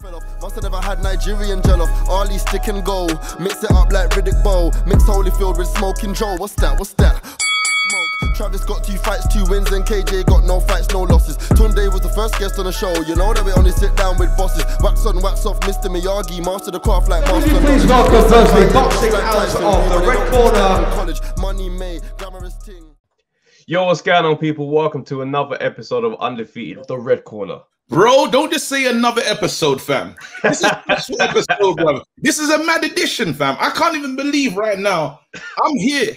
fell off. Must have never had Nigerian jollof. Ali stick and go. Mix it up like Riddick Bowe. Mix Holyfield with smoking Joe. What's that? What's that? Smoke. Travis got two fights, two wins, and KG got no fights, no losses. Tunde was the first guest on the show. You know that we only sit down with bosses. Wax on, wax off, Mr. Miyagi, master the craft like master. Please welcome firstly boxing out of the red corner. College, money made, glamorous ting. Yo, what's going on, people? Welcome to another episode of Undefeated, the Red Corner. Bro, don't just say another episode, fam. This is special episode, bro. This is a mad edition, fam. I can't even believe right now I'm here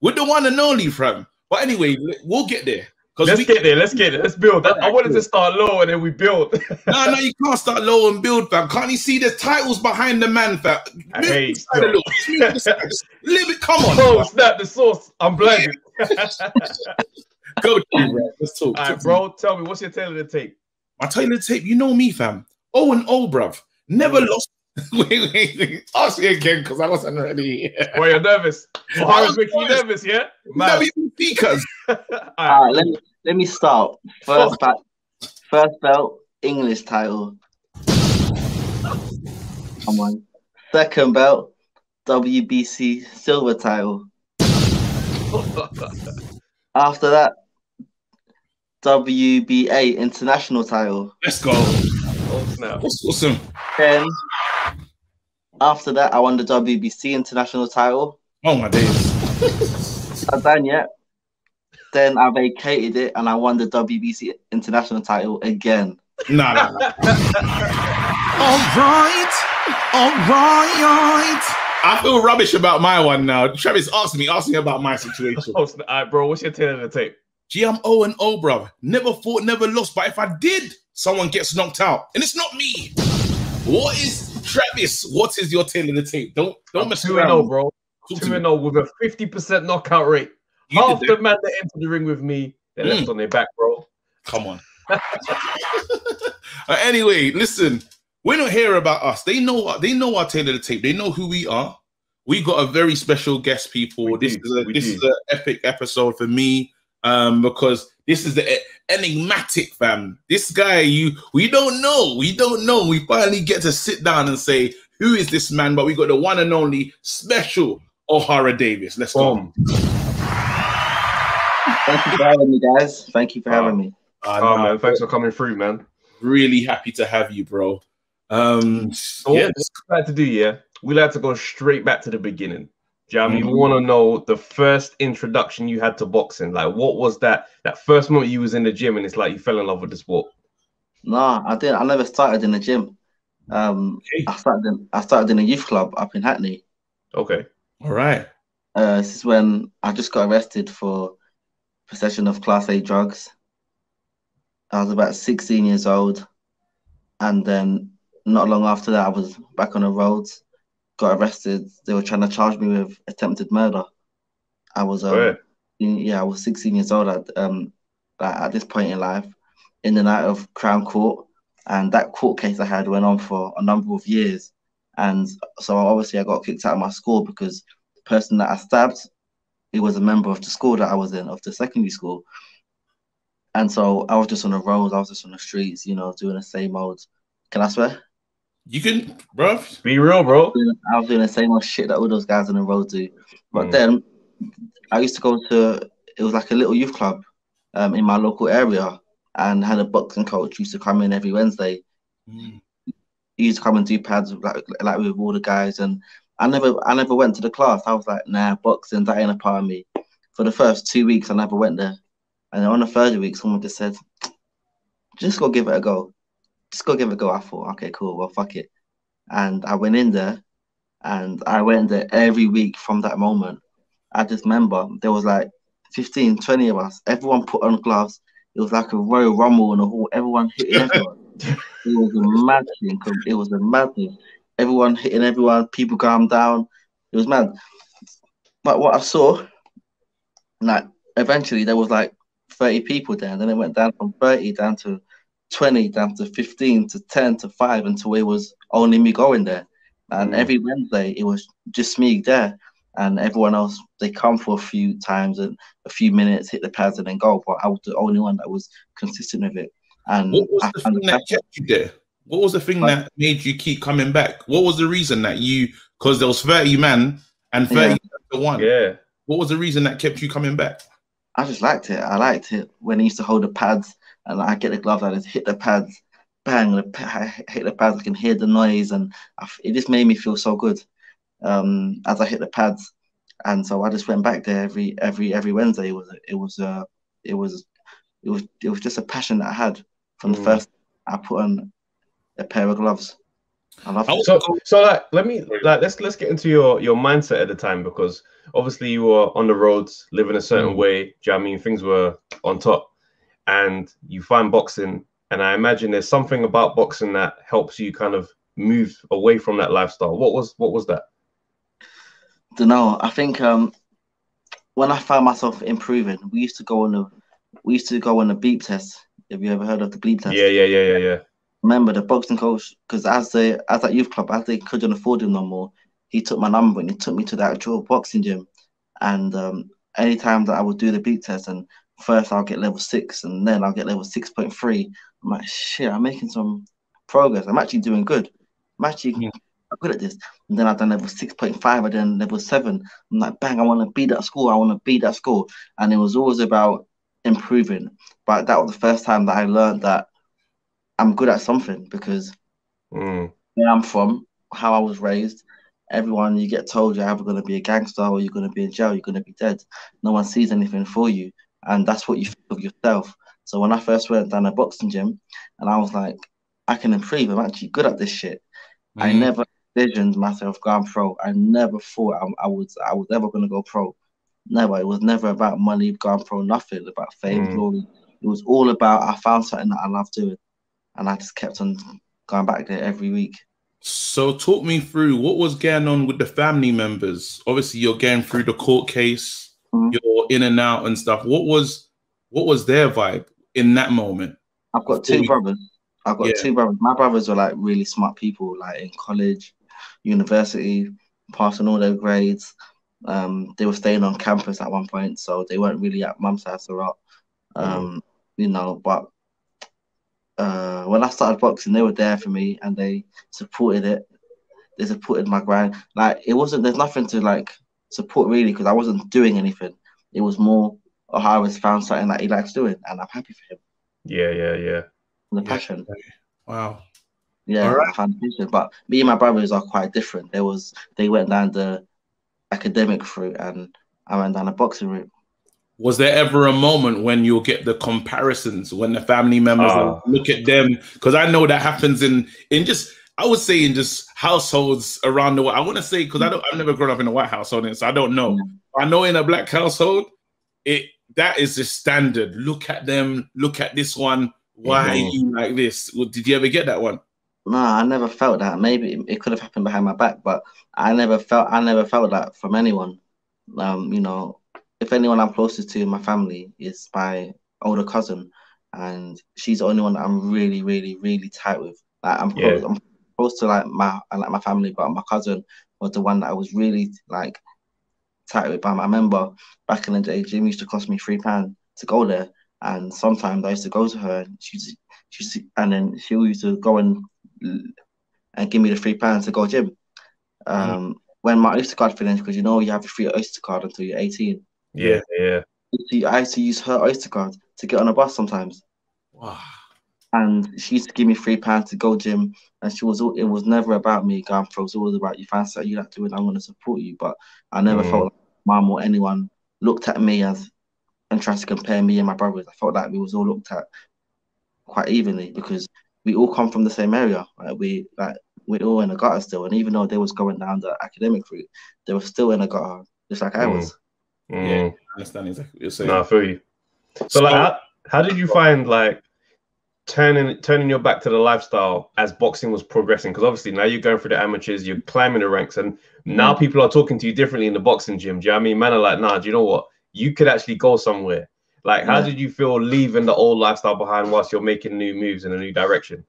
with the one and only, fam. But anyway, we'll get there. Because Let's we get there. Let's get it. Let's build. I wanted to start low and then we build. no, no, you can't start low and build, fam. Can't you see the titles behind the man, fam? I hate a little. Just move this side. Just Live it. Come on. oh, snap the sauce. I'm blinded. Go to you, bro. Let's talk. All right, bro. Tell me, what's your tail of the tape? I tell you the tape. You know me, fam. Oh and oh, bruv. Never Mm. lost. wait, wait, wait. Ask me again because I wasn't ready. Boy, you're nervous. Ohara's making you nervous, yeah? No, Man. speakers. All All right. right, let me let me start. First back, first belt, English title. Come on. Second belt, WBC silver title. After that, WBA international title. Let's go. Oh, snap. That's awesome. Then after that, I won the WBC international title. Oh my days. Not done yet. Then I vacated it and I won the WBC international title again. Nah, nah, nah. all right. All right. I feel rubbish about my one now. Travis asked me, asked me about my situation. Oh, snap. All right, bro. What's your tail of the tape? Gee, I'm O and O, bruv. Never fought, never lost. But if I did, someone gets knocked out. And it's not me. What is Travis? What is your tail in the tape? Don't don't I'm mess 2 around. 0, bro. Talk 2 me. 0 with a 50% knockout rate. You Half the man that entered the ring with me, they left Mm. on their back, bro. Come on. Uh, anyway, listen, we're not here about us. They know they know our tail of the tape. They know who we are. We got a very special guest, people. We this do, is a we this do. is an epic episode for me. Um, because this is the enigmatic fam. This guy, you we don't know, we don't know. We finally get to sit down and say, who is this man? But we got the one and only special Ohara Davies. Let's go. Thank you for having me, guys. Thank you for having me. Uh, Oh, nah, man. Thanks for coming through, man. really happy to have you, bro. Um, So yeah, what we like to do, yeah, we like to go straight back to the beginning. Do you know what I mean? Mhm. We want to know the first introduction you had to boxing. Like, what was that? That first moment you was in the gym and it's like you fell in love with the sport. Nah, I didn't. I never started in the gym. Um, Okay. I started in I started in a youth club up in Hackney. Okay. all right. Uh, this is when I just got arrested for possession of Class A drugs. I was about 16 years old, and then not long after that, I was back on the roads, got arrested. They were trying to charge me with attempted murder. I was um, Where? yeah, I was 16 years old at um at at this point in life, in the night of Crown Court, and that court case I had went on for a number of years, and so obviously I got kicked out of my school because the person that I stabbed, he was a member of the school that I was in, of the secondary school, and so I was just on the roads, I was just on the streets, you know, doing the same old. Can I swear? You can, bro. Be real, bro. I was doing the same old shit that all those guys on the road do. But Mm. then I used to go to it was like a little youth club um, in my local area and had a boxing coach used to come in every Wednesday. He used to come and do pads like like with all the guys and I never I never went to the class. I was like, nah, boxing, that ain't a part of me. For the first two weeks I never went there. And then on the third week someone just said, just go give it a go. Just go give it a go. I thought, okay, cool, well fuck it. And I went in there and I went there every week from that moment. I just remember there was like 15, 20 of us. Everyone put on gloves. It was like a royal rumble in the hall. Everyone hitting everyone. it was a mad thing. It was a mad thing. Everyone hitting everyone. People calm down. It was mad. But what I saw, like eventually there was like 30 people there. And then it went down from 30 down to 20, down to 15, to 10, to 5 until it was only me going there. And Mm. every Wednesday it was just me there. And everyone else, they come for a few times and a few minutes, hit the pads and then go. But I was the only one that was consistent with it. And What was I the thing the that kept you there? What was the thing that made you keep coming back? What was the reason that you? Because there was thirty man and thirty Yeah. to one. Yeah. What was the reason that kept you coming back? I just liked it. I liked it when he used to hold the pads and I get the gloves, I just hit the pads, bang, the I hit the pads. I can hear the noise, and I f it just made me feel so good um, as I hit the pads. And so I just went back there every every every Wednesday. It was it was uh, it was it was it was just a passion that I had from the Mm. first I put on a pair of gloves. I love I it. So, so like, let me like let's let's get into your your mindset at the time because obviously you were on the roads, living a certain Mm. way. Do you know what I mean things were on top, and you find boxing, and I imagine there's something about boxing that helps you kind of move away from that lifestyle. What was what was that? don't know. I think um, when I found myself improving, we used to go on a we used to go on a beep test. Have you ever heard of the bleep test? Yeah, yeah, yeah, yeah, yeah. Remember the boxing coach because as they as that youth club, as they couldn't afford him no more, he took my number and he took me to the actual boxing gym. And um, anytime that I would do the beep test, and first I'll get level six, and then I'll get level six point three. I'm like, shit, I'm making some progress. I'm actually doing good. I'm actually Yeah. good at this. And then I've done level six point five. I done level seven. I'm like, bang, I want to be that school. I want to be that school. And it was always about improving. But that was the first time that I learned that I'm good at something because Mm, where I'm from, how I was raised, everyone you get told you're either going to be a gangster or you're going to be in jail, you're going to be dead. No one sees anything for you. And that's what you think of yourself. So when I first went down a boxing gym and I was like, I can improve, I'm actually good at this shit. I Mhm. never envisioned myself going pro. I never thought I, I was I was ever going to go pro. Never. It was never about money, going pro, nothing about fame, Mm. glory. It was all about I found something that I love doing. And I just kept on going back there every week. So talk me through what was going on with the family members. Obviously, you're going through the court case, Mhm. you're in and out and stuff. What was what was their vibe in that moment? I've got two we- brothers. I've got Yeah. two brothers. My brothers were like really smart people, like in college, university, passing all their grades. Um, they were staying on campus at one point, so they weren't really at mum's house a lot. Um, you know, but uh, when I started boxing, they were there for me and they supported it. They supported my grind. Like it wasn't. There's nothing to like support really because I wasn't doing anything. It was more. Oh, I was found something that he likes doing, and I'm happy for him. yeah, yeah, yeah. The Yeah. passion. Wow. Yeah, Alright. I found passion. But me and my brothers are quite different. There was they went down the academic route, and I went down the boxing route. Was there ever a moment when you'll get the comparisons when the family members Ah. look at them? Because I know that happens in in just I would say in just households around the world. I want to say because I don't I've never grown up in a white household, so I don't know. I know in a black household, it that is the standard. Look at them. Look at this one. Why are Mhm. you like this? Well, did you ever get that one? No, I never felt that. Maybe it- it could have happened behind my back, but I never felt I never felt that from anyone. Um, you know, if anyone I'm closest to in my family is my older cousin, and she's the only one that I'm really, really, really tight with. Like I'm Yeah. close, I'm close to like my like my family, but my cousin was the one that I was really like tight with. But I remember back in the day, gym used to cost me three pounds to go there, and sometimes I used to go to her, and she's she's and then she used to go and and give me the three pounds to go gym. Um, when my Oyster card finished, because you know you have a free Oyster card until you're 18. Yeah, yeah. I used to use her Oyster card to get on a bus sometimes, Wow. And she used to give me three pounds to go gym. And she was all, it was never about me going pro. It was always about you fancy what you like doing. I'm going to support you. But I never Mm. felt like mom or anyone looked at me as and tried to compare me and my brothers. I felt like we was all looked at quite evenly because we all come from the same area. Right? We like we're all in a gutter still, and even though they was going down the academic route, they were still in a gutter, just like I Mm. was. Mm. Yeah. I understand exactly what you're saying. No, I feel you. So, like, how, how did you find like turning turning your back to the lifestyle as boxing was progressing? Because obviously now you're going through the amateurs, you're climbing the ranks, and now mm. people are talking to you differently in the boxing gym. Do you know what I mean? Man are like, nah, do you know what? You could actually go somewhere. Like, how Yeah. did you feel leaving the old lifestyle behind whilst you're making new moves in a new direction?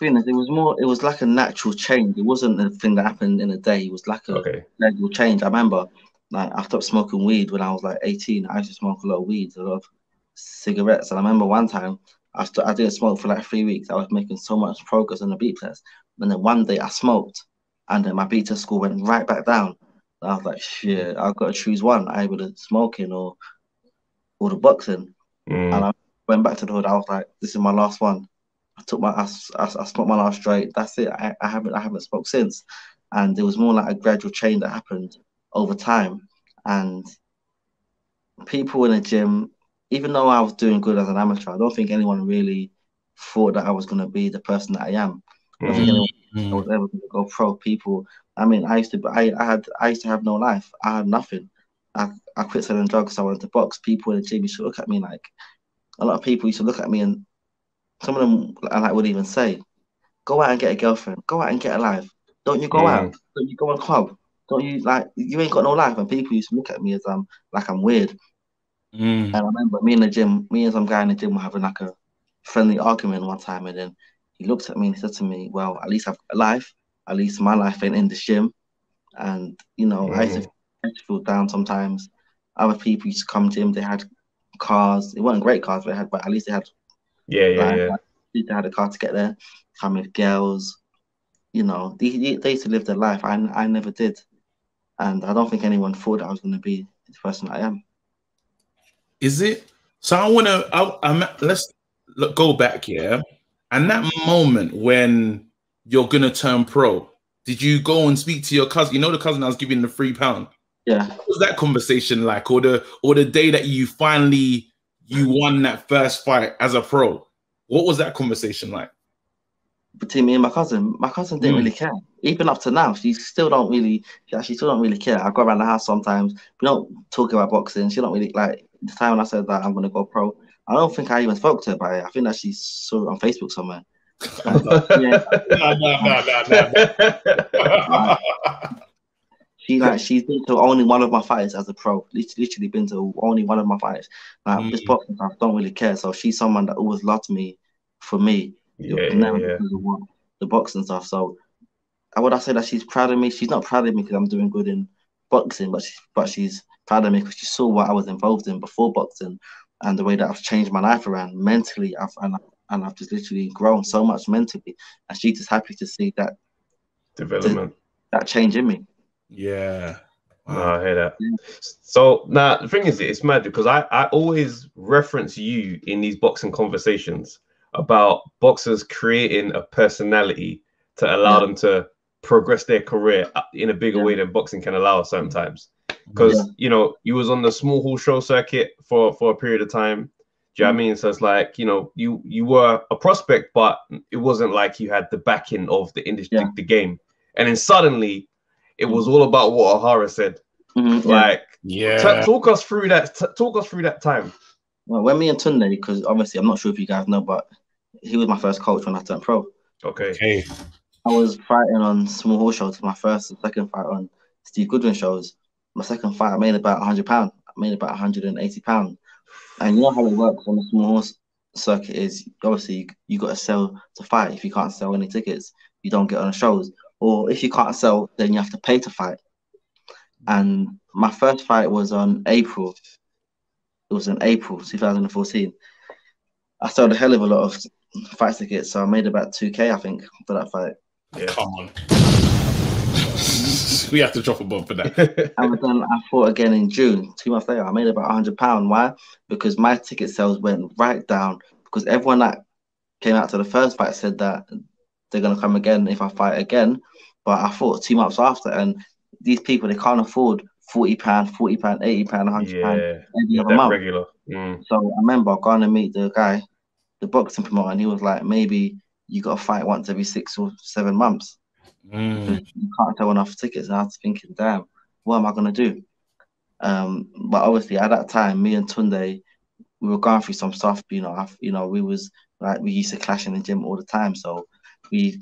It was more. It was like a natural change. It wasn't a thing that happened in a day. It was like a Okay. gradual change. I remember, like, I stopped smoking weed when I was like 18. I used to smoke a lot of weed, a lot of cigarettes. And I remember one time I st- I didn't smoke for like three weeks. I was making so much progress on the beep test, and then one day I smoked, and then my beep test score went right back down. And I was like, shit, I've got to choose one, either the smoking or or the boxing. Mm. And I went back to the hood. I was like, this is my last one. I took my, I, I, I smoked my last straight. That's it. I, I haven't, I haven't smoked since. And it was more like a gradual change that happened over time. And people in the gym, even though I was doing good as an amateur, I don't think anyone really thought that I was going to be the person that I am. I don't think anyone I was ever going to go pro. People, I mean, I used to, I, I had, I used to have no life. I had nothing. I, I quit selling drugs. So I went to box. People in the gym used to look at me like, a lot of people used to look at me and some of them I like would even say, "Go out and get a girlfriend. Go out and get a life. Don't you go Mm. out? Don't you go on club? Don't you like you ain't got no life?" And people used to look at me as um like I'm weird. Mm. And I remember me in the gym, me and some guy in the gym were having like a friendly argument one time, and then he looked at me and he said to me, "Well, at least I've got a life. At least my life ain't in the gym." And you know, I used to I used to feel down sometimes. Other people used to come to him; They had cars. It weren't great cars, but they had, but at least they had Yeah, yeah, like, yeah. they had a car to get there. Come with girls. You know, they, they, they used to live their life. I I never did, and I don't think anyone thought I was going to be the person I am. Is it? So I want to. Let's look, go back here. And that moment when you're gonna turn pro, did you go and speak to your cousin? You know the cousin I was giving the three pound. Yeah, What was that conversation like, or the or the day that you finally you won that first fight as a pro? What was that conversation like? Between me and my cousin, my cousin didn't Mm. really care. Even up to now, she still don't really. She actually still don't really care. I go around the house sometimes. We don't talk about boxing. She don't really like the time when I said that I'm going to go pro. I don't think I even spoke to her about it. I think that she saw it on Facebook somewhere. Like, yeah, no. She like she's been to only one of my fights as a pro. Lit- Literally been to only one of my fights. Like this Mm. boxing stuff don't really care. So she's someone that always loved me for me. Yeah, It yeah, yeah. because of what the boxing stuff. So I would I say that she's proud of me. She's not proud of me because I'm doing good in boxing, but she, but she's proud of me because she saw what I was involved in before boxing and the way that I've changed my life around mentally. I've and, I- and I've just literally grown so much mentally, and she's just happy to see that Development. that change in me. yeah. No, I hear that. So now the thing is, it's mad because I, I always reference you in these boxing conversations about boxers creating a personality to allow Yeah. them to progress their career uh, in a bigger Yeah. way than boxing can allow sometimes. Because Yeah. you know you was on the small hall show circuit for for a period of time. Do you know what I mean? So it's like you know you you were a prospect, but it wasn't like you had the backing of the industry, Yeah. the game, and then suddenly it was all about what Ohara said. Mhm. Like, Yeah. t- talk us through that. T- talk us through that time. Well, when me and Tunde, because obviously I'm not sure if you guys know, but he was my first coach when I turned pro. Okay. Okay. I was fighting on small hall shows. My first and second fight on Steve Goodwin shows. My second fight, I made about 100 pound. I made about 180 pound. And you know how it works on the small hall circuit is obviously you, you got to sell to fight. If you can't sell any tickets, you don't get on the shows. Or if you can't sell, then you have to pay to fight. And my first fight was on April. It was in April 2014. I sold a hell of a lot of fight tickets, so I made about 2k, I think, for that fight. Yeah. Come on. we have to drop a bomb for that. And then I fought again in June, two months later. I made about hundred pound. Why? Because my ticket sales went right down. Because everyone that came out to the first fight said that they're gonna come again if I fight again. But I fought two months after, and these people they can't afford forty pound, forty pound, eighty pound, hundred pound yeah. every other month. regular. Mm. So I remember going to meet the guy, the boxing promoter, and he was like, maybe you got to fight once every six or seven months Mm. you can't sell enough tickets. And I was thinking, damn, what am I gonna do? Um, but obviously at that time, me and Tunde, we were going through some stuff. You know, I, you know, we was like we used to clash in the gym all the time, so we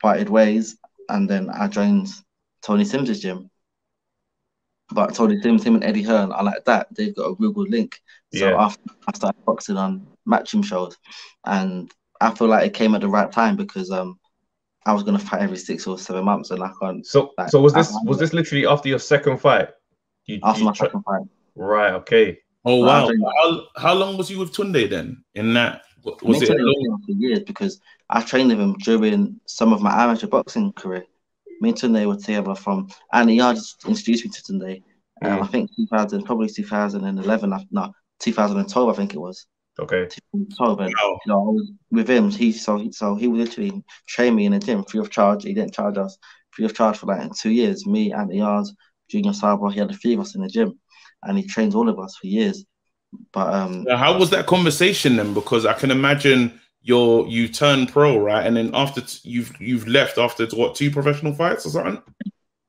parted ways. And then I joined Tony Sims' gym. But Tony Sims, him and Eddie Hearn, I like that. They've got a real good link. So Yeah. after I started boxing on matchroom shows, and I feel like it came at the right time because um I was gonna fight every six or seven months, and I can't So, Like, so was this was this literally after your second fight? You, after you my tri- second fight. right. Okay. Oh wow! How, how long was you with Tunde then? In that Was it? long- for years because I trained with him during some of my amateur boxing career. Me and Tunde were together from, and he just introduced me to Tunde. Um, Mm. I think 2000, probably 2011, I- no, 2012, I think it was. Okay. 2012, and Wow. you know, with him. He so he, so he would literally train me in the gym free of charge. He didn't charge us free of charge for like two years. Me, Anthony Yarde, Junior Sabo, he had the three of us in the gym, and he trains all of us for years. But um, Now, how was that conversation then? Because I can imagine you're you turn pro, right? And then after t- you've you've left after what two professional fights or something.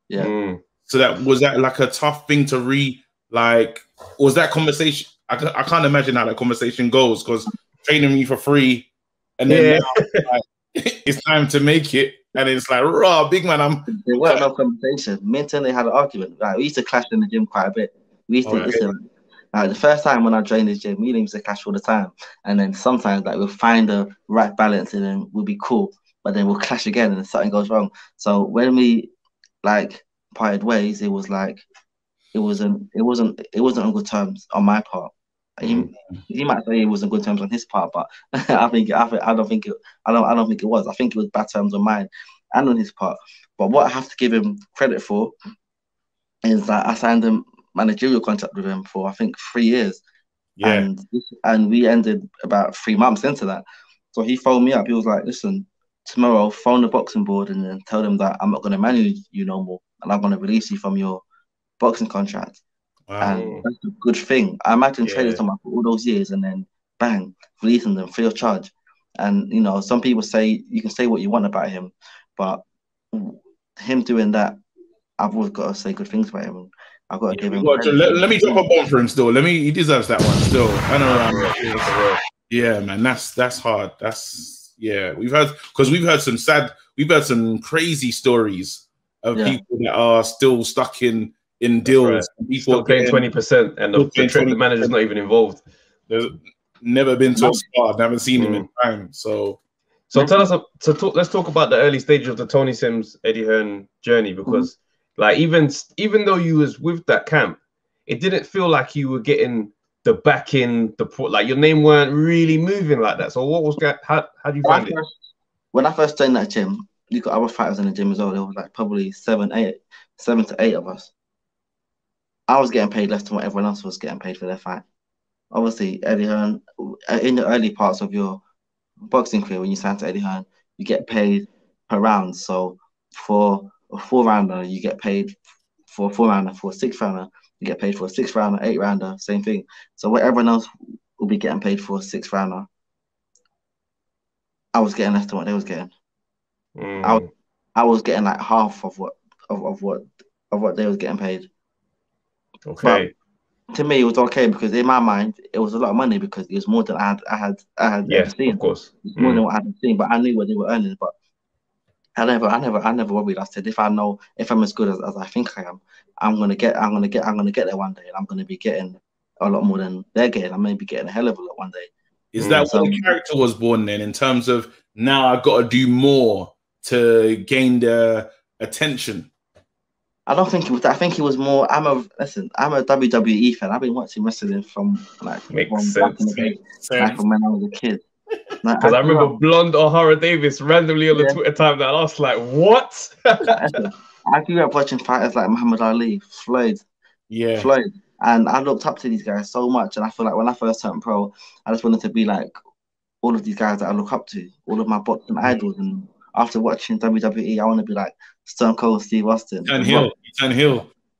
Yeah. Mm. So that was that like a tough thing to re like was that conversation? I, I can't imagine how that conversation goes because training me for free, and then Yeah. now, like, it's time to make it, and it's like raw big man. I'm there weren't no conversation. Me and Tunde had an argument. Like we used to clash in the gym quite a bit. We used to oh, Alright. listen. Like the first time when I joined the gym, we used to clash all the time, and then sometimes like we'll find the right balance, and then we'll be cool. But then we'll clash again, and something goes wrong. So when we like parted ways, it was like it wasn't it wasn't it wasn't on good terms on my part. He, mm. he might say it was on good terms on his part, but I think I, think, I don't think it I don't I don't think it was. I think it was bad terms on mine and on his part. But what I have to give him credit for is that I signed a managerial contract with him for I think three years, yeah. and and we ended about three months into that. So he phoned me up. He was like, "Listen, tomorrow phone the boxing board and then tell them that I'm not going to manage you no more, and I'm going to release you from your boxing contract." Wow. And that's a good thing. I imagine Yeah. trading someone for all those years and then bang, releasing them free of charge. And you know, some people say you can say what you want about him, but him doing that, I've always got to say good things about him. I've got to give him. Well, credit. let, let me drop a bomb for him still. Let me. He deserves that one still. I know. Um, yeah, man. That's that's hard. That's yeah. We've heard because we've heard some sad. We've heard some crazy stories of Yeah. people that are still stuck in in deals. right. People Still paying twenty percent, and the, the, tra- the manager's not even involved. There's never been to a spa. Never seen him in mm. time. So So tell us, so talk, let's talk about the early stages of the Tony Sims Eddie Hearn journey mm-hmm. because, like, even even though you was with that camp, it didn't feel like you were getting the backing, the pro- like your name weren't really moving like that. So what was that? How how do you When find it? first- when I first joined that gym, you got other fighters in the gym as well. There was like probably seven, eight, seven to eight of us. I was getting paid less than what everyone else was getting paid for their fight. Obviously, Eddie Hearn, uh, in the early parts of your boxing career, when you sign to Eddie Hearn, you get paid per round. So for a four rounder, you get paid for a four rounder. For a six rounder, you get paid for a six rounder, eight rounder, same thing. So what everyone else will be getting paid for a six rounder, I was getting less than what they was getting. Mm, I- I was getting like half of what of, of what of what they was getting paid. Okay, To me, it was okay because in my mind, it was a lot of money because it was more than I had I had I had yeah, ever seen. of course. It's more Mm. than what I had seen, but I knew what they were earning. But I never, I never, I never worried. I said, if I know if I'm as good as, as I think I am, I'm gonna get, I'm gonna get, I'm gonna get there one day, and I'm gonna be getting a lot more than they're getting. I may be getting a hell of a lot one day. is Mm, that so- when the character was born then? In terms of now, I've got to do more to gain their attention. I don't think it was. that. I think it was more. I'm a listen. I'm a WWE fan. I've been watching wrestling from like Makes from back in the day, like from when I was a kid. Like, Because I grew remember up- Blonde Ohara Davies randomly on the Yeah. Twitter time that I was like, what? I grew up watching fighters like Muhammad Ali, Floyd, Yeah. Floyd, and I looked up to these guys so much. And I feel like when I first turned pro, I just wanted to be like all of these guys that I look up to, all of my boxing mm. idols. And after watching WWE, I want to be like Stone Cold, Steve Austin, Turn hill. Turn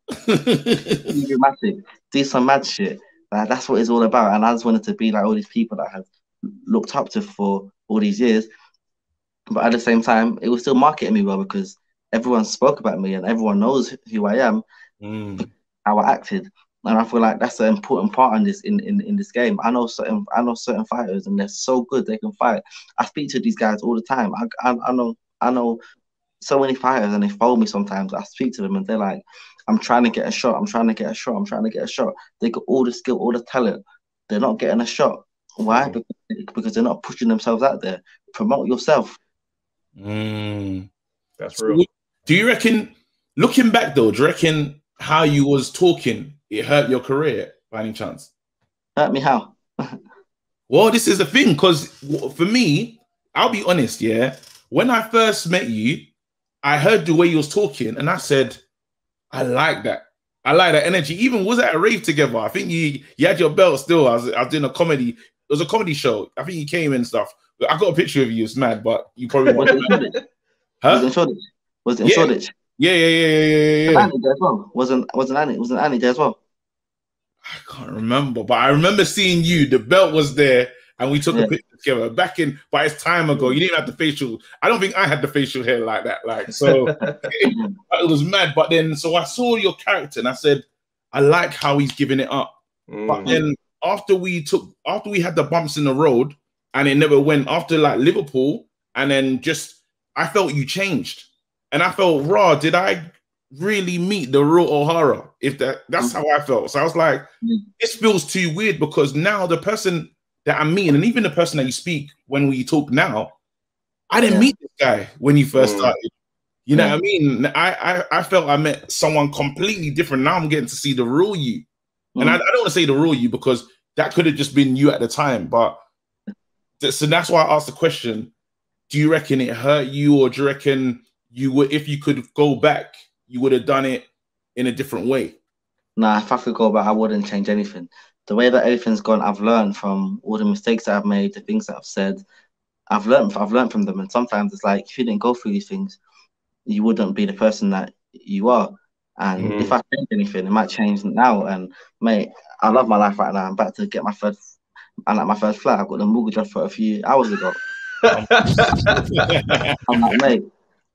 massive, do some mad shit. Like, that's what it's all about. And I just wanted to be like all these people that I had looked up to for all these years. But at the same time, it was still marketing me well because everyone spoke about me and everyone knows who I am, Mm. how I acted. And I feel like that's an important part in this in, in, in this game. I know certain I know certain fighters and they're so good they can fight. I speak to these guys all the time. I, I, I know I know so many fighters and they follow me sometimes. I speak to them and they're like, I'm trying to get a shot. I'm trying to get a shot. I'm trying to get a shot. They got all the skill, all the talent. They're not getting a shot. Why? Because, because they're not pushing themselves out there. Promote yourself. Mm. That's real. Do you reckon, looking back though, do you reckon how you was talking it hurt your career by any chance? Hurt me how? Well, this is the thing, because for me, I'll be honest, yeah. When I first met you, I heard the way you was talking, and I said, I like that. I like that energy. Even was at a rave together. I think you you had your belt still. I was, I was doing a comedy. It was a comedy show. I think you came and stuff. I got a picture of you. It's mad, but you probably Was it in Shoreditch? huh? Was it in Shoreditch? Was it in Yeah. Shoreditch? Yeah, yeah, yeah, yeah, yeah, yeah. Annie there well. Wasn't wasn't Annie? Wasn't Annie there as well? I can't remember, but I remember seeing you. The belt was there, and we took Yeah. a picture together. Back in, but it's time ago. You didn't have the facial. I don't think I had the facial hair like that. Like so, it was mad. But then, so I saw your character, and I said, I like how he's giving it up. But Mm. then after we took, after we had the bumps in the road, and it never went after like Liverpool, and then just I felt you changed, and I felt raw. Did I really meet the real Ohara? If that that's how I felt. So I was like, Mm. this feels too weird because now the person that I'm meeting, and even the person that you speak when we talk now, I didn't Yeah. meet this guy when you first Mm. started. You know Yeah. what I mean? I, I I felt I met someone completely different. Now I'm getting to see the real you. And I, I don't want to say the real you because that could have just been you at the time. But th- so that's why I asked the question: Do you reckon it hurt you, or do you reckon you would, if you could go back, you would have done it in a different way? Nah, if I could go back, I wouldn't change anything. The way that everything's gone, I've learned from all the mistakes that I've made, the things that I've said. I've learned, I've learned from them, and sometimes it's like if you didn't go through these things, you wouldn't be the person that you are. And Mhm. if I change anything, it might change now. And mate, I love my life right now. I'm about to get my first, I like my first flat. I got the mortgage offer a few hours ago. I'm like, mate,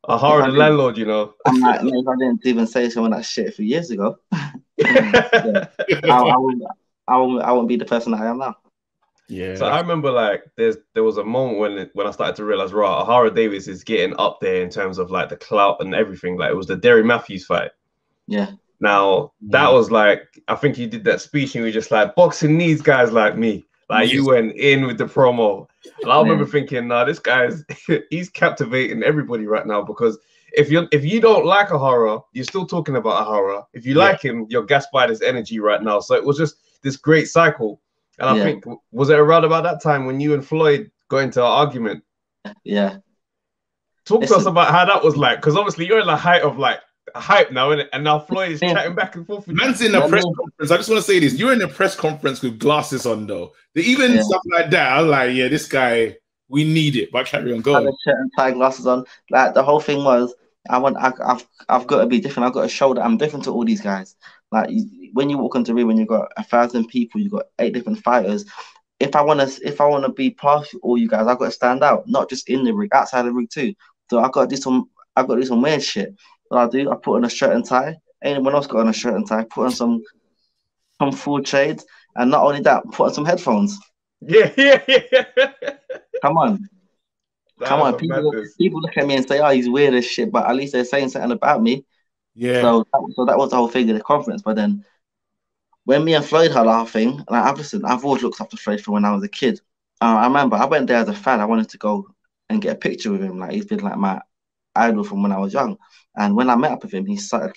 Ohara the landlord, you know. I'm like, mate, if I didn't even say some of that shit a few years ago, I, I, wouldn't, I, wouldn't, I wouldn't be the person that I am now. yeah. So I remember like there's there was a moment when it, when I started to realize right, Ohara Davies is getting up there in terms of like the clout and everything. Like it was the Derry Matthews fight. Yeah. Now that Yeah. was like I think you did that speech and you were just like boxing needs guys like me. Like you went in with the promo. And I remember thinking, nah, this guy's he's captivating everybody right now because if you if you don't like Ohara, you're still talking about Ohara. If you Yeah. like him, you're gassed by this energy right now. So it was just this great cycle. And I Yeah. think was it around about that time when you and Floyd got into an argument? Yeah. Talk to us about how that was like, because obviously you're in the height of like hype now, innit? and now Floyd is chatting back and forth with you. Man's in a press conference. I just want to say this: you're in a press conference with glasses on, though. The- Even Yeah. stuff like that, I'm like, yeah, this guy, we need it. But carry on, go. Had on. a shirt and tie glasses on. Like the whole thing was, I want, I, I've, I've got to be different. I've got to show that I'm different to all these guys. Like when you walk into the ring, when you've got a thousand people, you've got eight different fighters. If I want to, if I want to be past all you guys, I've got to stand out, not just in the ring, outside the ring too. So I've got to do some, I've got to do some weird shit. What I do, I put on a shirt and tie. Anyone else got on a shirt and tie? Put on some, some full shades, and not only that, put on some headphones. Yeah, yeah, yeah. Come on. Come on, people, madness. people look at me and say, "Oh, he's weird as shit," but at least they're saying something about me. Yeah, So, that, so that was the whole thing of the conference. But then, when me and Floyd had our thing, and I, I've listened, I've always looked up to Floyd from when I was a kid. Uh, I remember I went there as a fan. I wanted to go and get a picture with him. Like he's been like my idol from when I was young. And when I met up with him, he started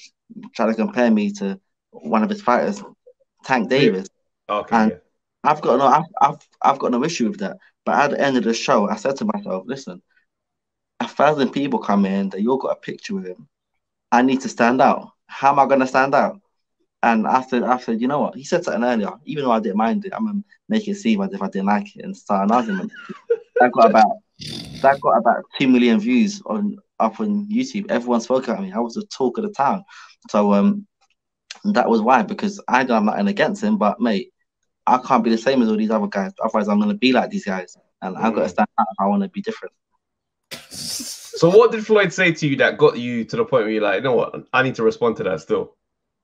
trying to compare me to one of his fighters, Tank Davis. Okay, And- yeah. I've got no, I've, I've, I've got no issue with that. But at the end of the show, I said to myself, listen, a thousand people come in, they all got a picture with him. I need to stand out. How am I going to stand out? And I said, I said, you know what? He said something earlier, even though I didn't mind it, I'm gonna make it seem as if I didn't like it and start an argument. that got about that got about two million views on up on YouTube. Everyone spoke about me. I was the talk of the town. So um, that was why because I know I'm not against him, but mate, I can't be the same as all these other guys. Otherwise, I'm gonna be like these guys, and I've got to Mm. stand out if I want to be different. So what did Floyd say to you that got you to the point where you're like, you know what, I need to respond to that still?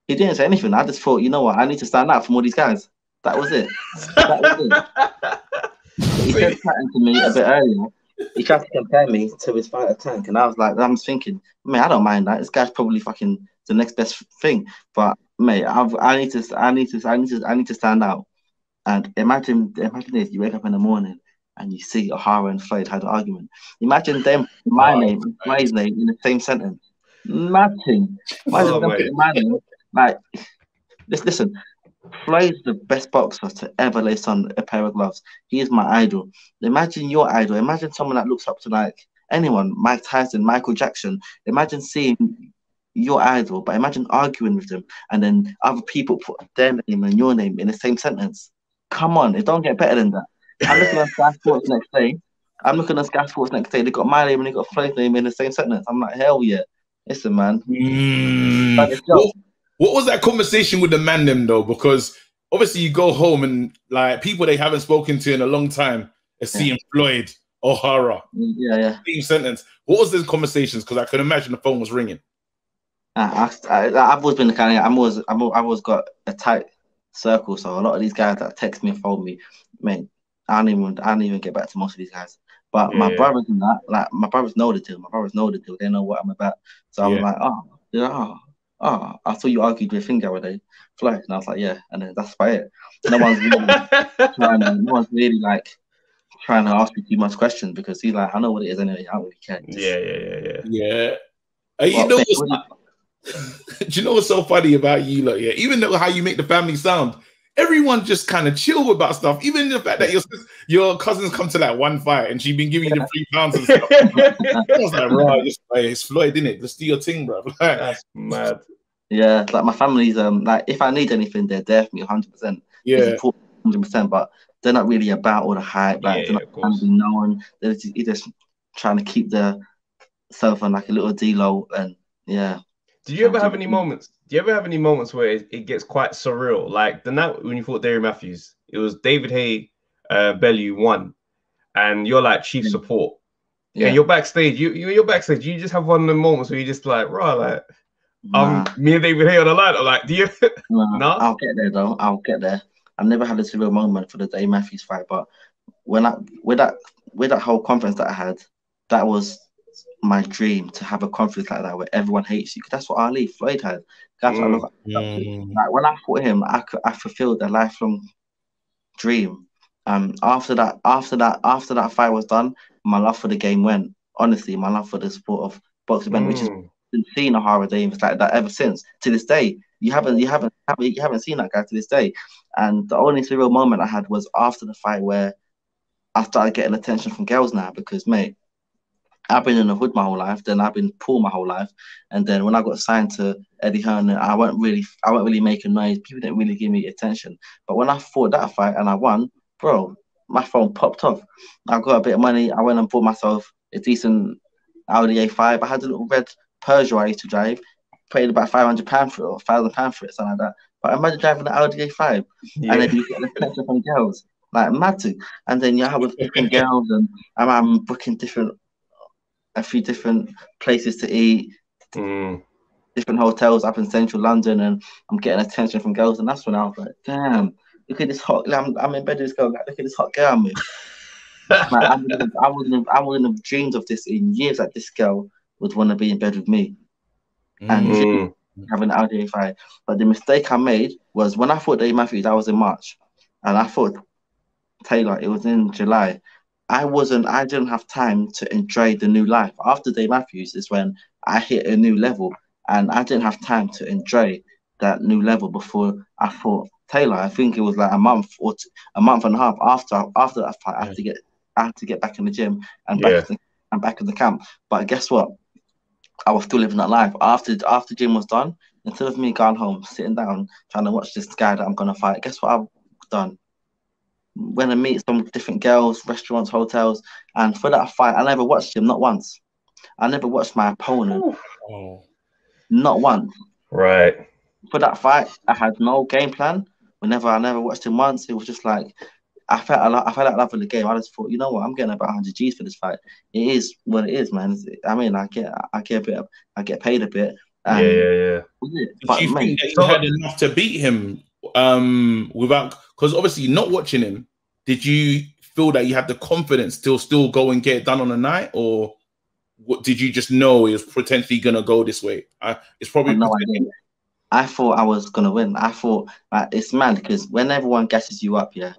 He didn't say anything. I just thought, you know what, I need to stand out from all these guys. That was it. That was it. He said something to me a bit earlier. He tried to compare me to his fighter tank, and I was like, I'm thinking, man, I don't mind that. This guy's probably fucking the next best thing. But mate, I've, I need to, I need to, I need to, I need to stand out. And imagine, imagine this: you wake up in the morning and you see Ohara and Floyd had an argument. Imagine them, my Oh, name, Floyd's name in the same sentence. Nothing. Imagine Oh, them mate. putting my name. Like, listen, listen. is the best boxer to ever lace on a pair of gloves. He is my idol. Imagine your idol. Imagine someone that looks up to like anyone, Mike Tyson, Michael Jackson. Imagine seeing your idol, but imagine arguing with them and then other people put their name and your name in the same sentence. Come on, it don't get better than that. I'm looking at Sky Sports next day. I'm looking at Sky Sports next day. They got my name and they got Floyd's name in the same sentence. I'm like, hell yeah. Listen, man. Mm. What, was that conversation with the man them though? Because obviously you go home and like people they haven't spoken to in a long time are seeing Floyd Ohara. yeah, yeah. Same sentence. What was those conversations? Because I can imagine the phone was ringing. I, I, I've always been the kind of I'm always I've, I've always got a tight circle. So a lot of these guys that text me and phone me, man, I don't even I don't even get back to most of these guys. But my brothers and that, like my brothers know the deal. My brothers know the deal. They know what I'm about. So I'm Yeah. like, oh, yeah, oh, oh, I thought you argued with Finger with a flag, and I was like, yeah, and then that's about it. No one's really trying to, no one's really like trying to ask me too much questions because he's like, I know what it is anyway. I don't really care. Just- yeah, yeah, yeah, yeah. Yeah. Uh, you know what's, do you know what's so funny about you, like, yeah? Even though how you make the family sound, everyone just kind of chill about stuff. Even the fact that your your cousins come to like one fight and she been giving you the three pounds and stuff. I was like, bro, just, like, it's Floyd, isn't it? Just do your thing, bro. Like, That's mad. Yeah, like my family's um like if I need anything, they're there for me 100. percent yeah. hundred percent, but they're not really about all the hype. Like Yeah, they're yeah, not of trying course. to be known. They're just, they're just trying to keep their self on like a little D low, and yeah, Did you ever have any moments? Do you ever have any moments where it, it gets quite surreal? Like the night when you fought Derry Matthews, it was David Haye, uh, Bellew won, and you're like chief Mm. support. yeah. And you're backstage. You you- you're backstage. You just have one of the moments where you just like, right, like um, Nah, me and David Haye on the line. I'm like, do you? nah, no? I'll get there though. I'll get there. I've never had a surreal moment for the Dave Matthews fight, but when I with that with that whole conference that I had, that was my dream to have a conference like that where everyone hates you. 'Cause that's what Ali Floyd had. That's what I Mm. like when I fought him, I, could- I fulfilled a lifelong dream. Um, after that, after that, after that fight was done, my love for the game went. Honestly, my love for the sport of boxing went, which has Mm. been seen Ohara Davies like that ever since. To this day, you haven't, you haven't, you haven't seen that guy to this day. And the only surreal moment I had was after the fight where I started getting attention from girls now because, mate, I've been in the hood my whole life, then I've been poor my whole life, and then when I got signed to Eddie Hearn, I wasn't really, I wasn't really making noise. People didn't really give me attention. But when I fought that fight and I won, bro, my phone popped off. I got a bit of money. I went and bought myself a decent Audi A5. I had a little red Peugeot I used to drive. Paid about five hundred pound for it or thousand pound for it, something like that. But imagine driving an Audi A5 Yeah. and then you get the attention from girls, like mad to. And then you're out with different girls, and I'm, I'm booking different, a few different places to eat, Mm. different hotels up in central London, and I'm getting attention from girls. And that's when I was like, damn, look at this hot. I'm, I'm in bed with this girl. Like, look at this hot girl I'm with. Like, I, wouldn't have, I wouldn't have, I wouldn't have dreamed of this in years. That this girl would want to be in bed with me and Mm. having an Audi A5. But the mistake I made was when I thought Dave Matthews, that was in March, and I thought Taylor, it was in July. I wasn't, I didn't have time to enjoy the new life. After Dave Matthews is when I hit a new level, and I didn't have time to enjoy that new level before I fought Taylor. I think it was like a month or t- a month and a half after after that fight. I had to get, I had to get back in the gym and back Yeah. in the, and back in the camp. But guess what? I was still living that life. After after gym was done, instead of me going home, sitting down, trying to watch this guy that I'm gonna fight, guess what I've done? Went and meet some different girls, restaurants, hotels, and for that fight, I never watched him, not once. I never watched my opponent, Oh. not once. Right. For that fight, I had no game plan. Whenever I never watched him once, it was just like I felt a lot, I felt like love of the game. I just thought, you know what, I'm getting about 100 G's for this fight. It is what it is, man. I mean, I get, I get a bit, I get paid a bit. Yeah, yeah, yeah. was it? But you mate, think that you had enough to beat him um without because obviously not watching him, did you feel that you had the confidence to still go and get it done on the night or what did you just know it was potentially gonna go this way? I, it's probably no idea. I thought I was gonna win. I thought like, it's mad because when everyone gasses you up, yeah,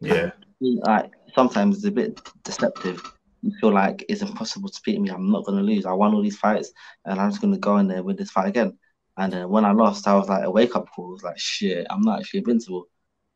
Yeah. like sometimes it's a bit deceptive. You feel like it's impossible to beat me. I'm not gonna lose. I won all these fights, and I'm just gonna go in there with this fight again. And then when I lost, I was like a wake up call. I was like, shit, I'm not actually invincible.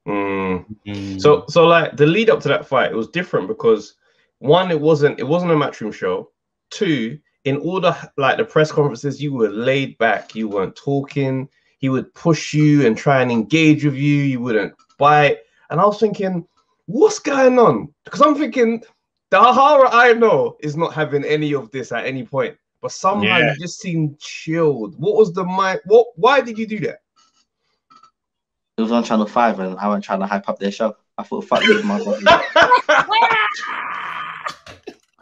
Mm. Mm. So so like the lead up to that fight, it was different because one, it wasn't it wasn't a matchroom show. Two, in all the like the press conferences, you were laid back, you weren't talking. He would push you and try and engage with you. You wouldn't bite. And I was thinking, what's going on? Because I'm thinking the Ohara I know is not having any of this at any point. But somehow Yeah. you just seemed chilled. What was the mind? What? Why did you do that? It was on Channel 5 and I went trying to hype up their show. I thought, fuck these motherfuckers.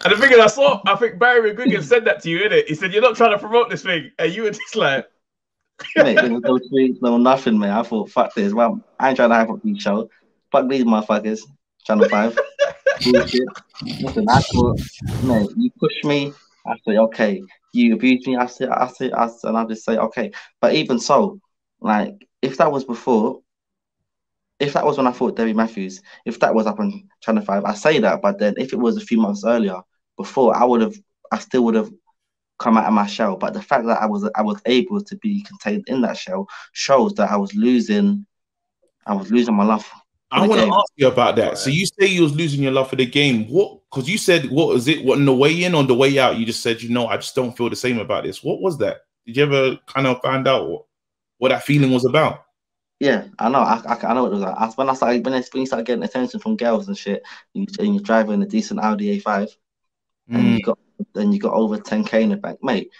And the thing is, I saw, I think Barry McGuigan said that to you, innit? He said, You're not trying to promote this thing. And you were just like, mate, there was no tweets, no nothing, mate. I thought, fuck this. Well, I ain't trying to hype up these show. Fuck these motherfuckers. Channel 5. Bullshit. Listen, I thought, mate, you push me. I say, okay. You abuse me. I say, I say, I say, and I just say, okay. But even so, like, if that was before, if that was when I fought Derry Matthews, if that was up on Channel 5, I say that. But then if it was a few months earlier, before, I would have, I still would have come out of my shell. But the fact that I was I was able to be contained in that shell shows that I was losing I was losing my love. I want to ask you about that. So you say you was losing your love for the game. What? Because you said what was it? What on the way in, on the way out, you just said, you know, I just don't feel the same about this. What was that? Did you ever kind of find out what, what that feeling was about? Yeah, I know. I, I, I know what it was like. I, when I started when, I, when you start getting attention from girls and shit, and, you, and you're driving a decent Audi A5, and Mm. you got then you got over 10k in the bank, mate.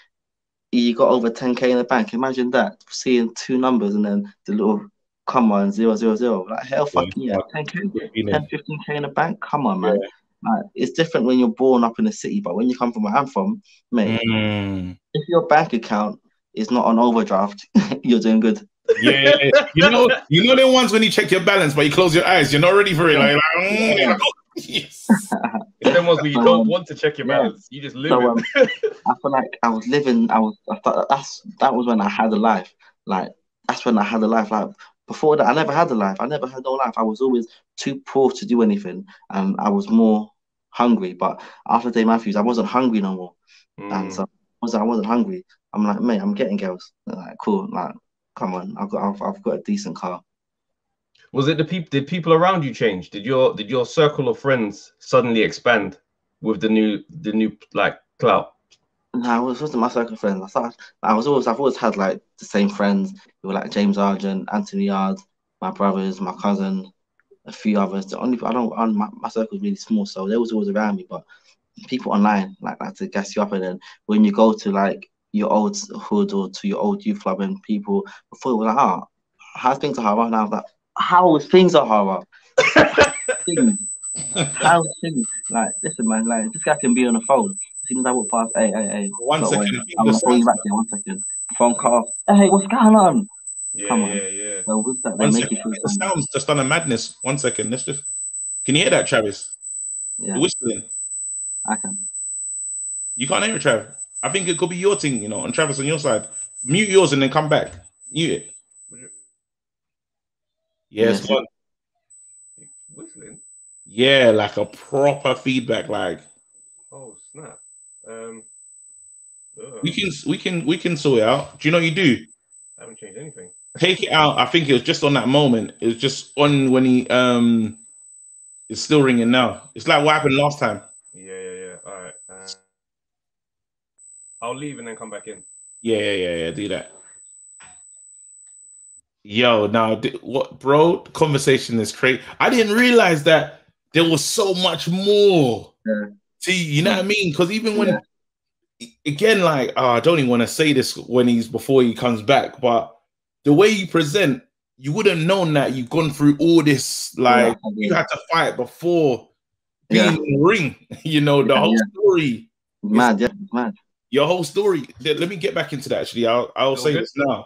You got over 10k in the bank. Imagine that seeing two numbers and then the little comma on, zero zero zero. Like hell, fucking yeah, 10k, Good 10, 15k in the bank. Come on, man. Like, it's different when you're born up in the city, but when you come from where I'm from, mate, Mm. if your bank account is not on overdraft, you're doing good. Yeah, you know, you know the ones when you check your balance, but you close your eyes, you're not ready for it. Like, like, mm, Yeah. yes. It's them ones where you don't Um, want to check your yeah. balance. You just live So um, I feel like I was living. I was. I thought that's that was when I had a life. Like that's when I had a life. Like before that, I never had a life. I never had no life. I was always too poor to do anything, and I was more hungry. But after Dave Matthews, I wasn't hungry no more, and Mm. so I wasn't, I wasn't hungry. I'm like, mate, I'm getting girls. They're like, cool. Like, come on, I've got, I've, I've got a decent car. Was it the people? Did people around you change? Did your did your circle of friends suddenly expand with the new the new like clout? No, it was- wasn't my circle of friends. I thought I was always I've always had like the same friends. They were like James Argent, Anthony Yarde, my brothers, my cousin, a few others. The only I don't on my, my circle was really small, so they was always around me. But people online like like to gas you up, and then when you go to like your old hood or to your old youth club, and people before were like, "Oh, how's things are Harvard?" Now I was like, "How is things are Harvard?" things. How things like listen, man. Like this guy can be on the phone. As soon as I walk past, hey, hey, hey. One don't second, worry, I think I'm the gonna call you back here. One second. Phone call. Hey, what's going on? Yeah, Come on. yeah, yeah. So with that, they One make second. you The sound's just done a madness. One second. Let's just. Can you hear that, Travis? Yeah, The whistling. I can. You can't hear it, Trav. I think it could be your thing, you know, and Travis on your side. Mute yours and then come back. Mute it. Yeah, it's Yes. gone. Whistling. Yeah, like a proper feedback. Like snap. Um. ugh, we can, we can, we can sort it out. Do you know what you do? I haven't changed anything. Take it out. I think it was just on that moment. It was just on when he um. It's still ringing now. It's like what happened last time. Yeah, yeah, yeah. All right. Uh, I'll leave and then come back in. Yeah, yeah, yeah, yeah. Do that. Yo, now what, bro? Conversation is crazy. I didn't realize that there was so much more. Yeah. See, you know what I mean? Because even when, again, like, oh, I don't even want to say this when he's before he comes back, but the way you present, you would have known that you've gone through all this. Like, Yeah, you had to fight before being Yeah. in the ring. You know, the Yeah, whole yeah. story mad, yeah, mad. your whole story. Let let me get back into that. Actually, I'll I'll All say good? this now.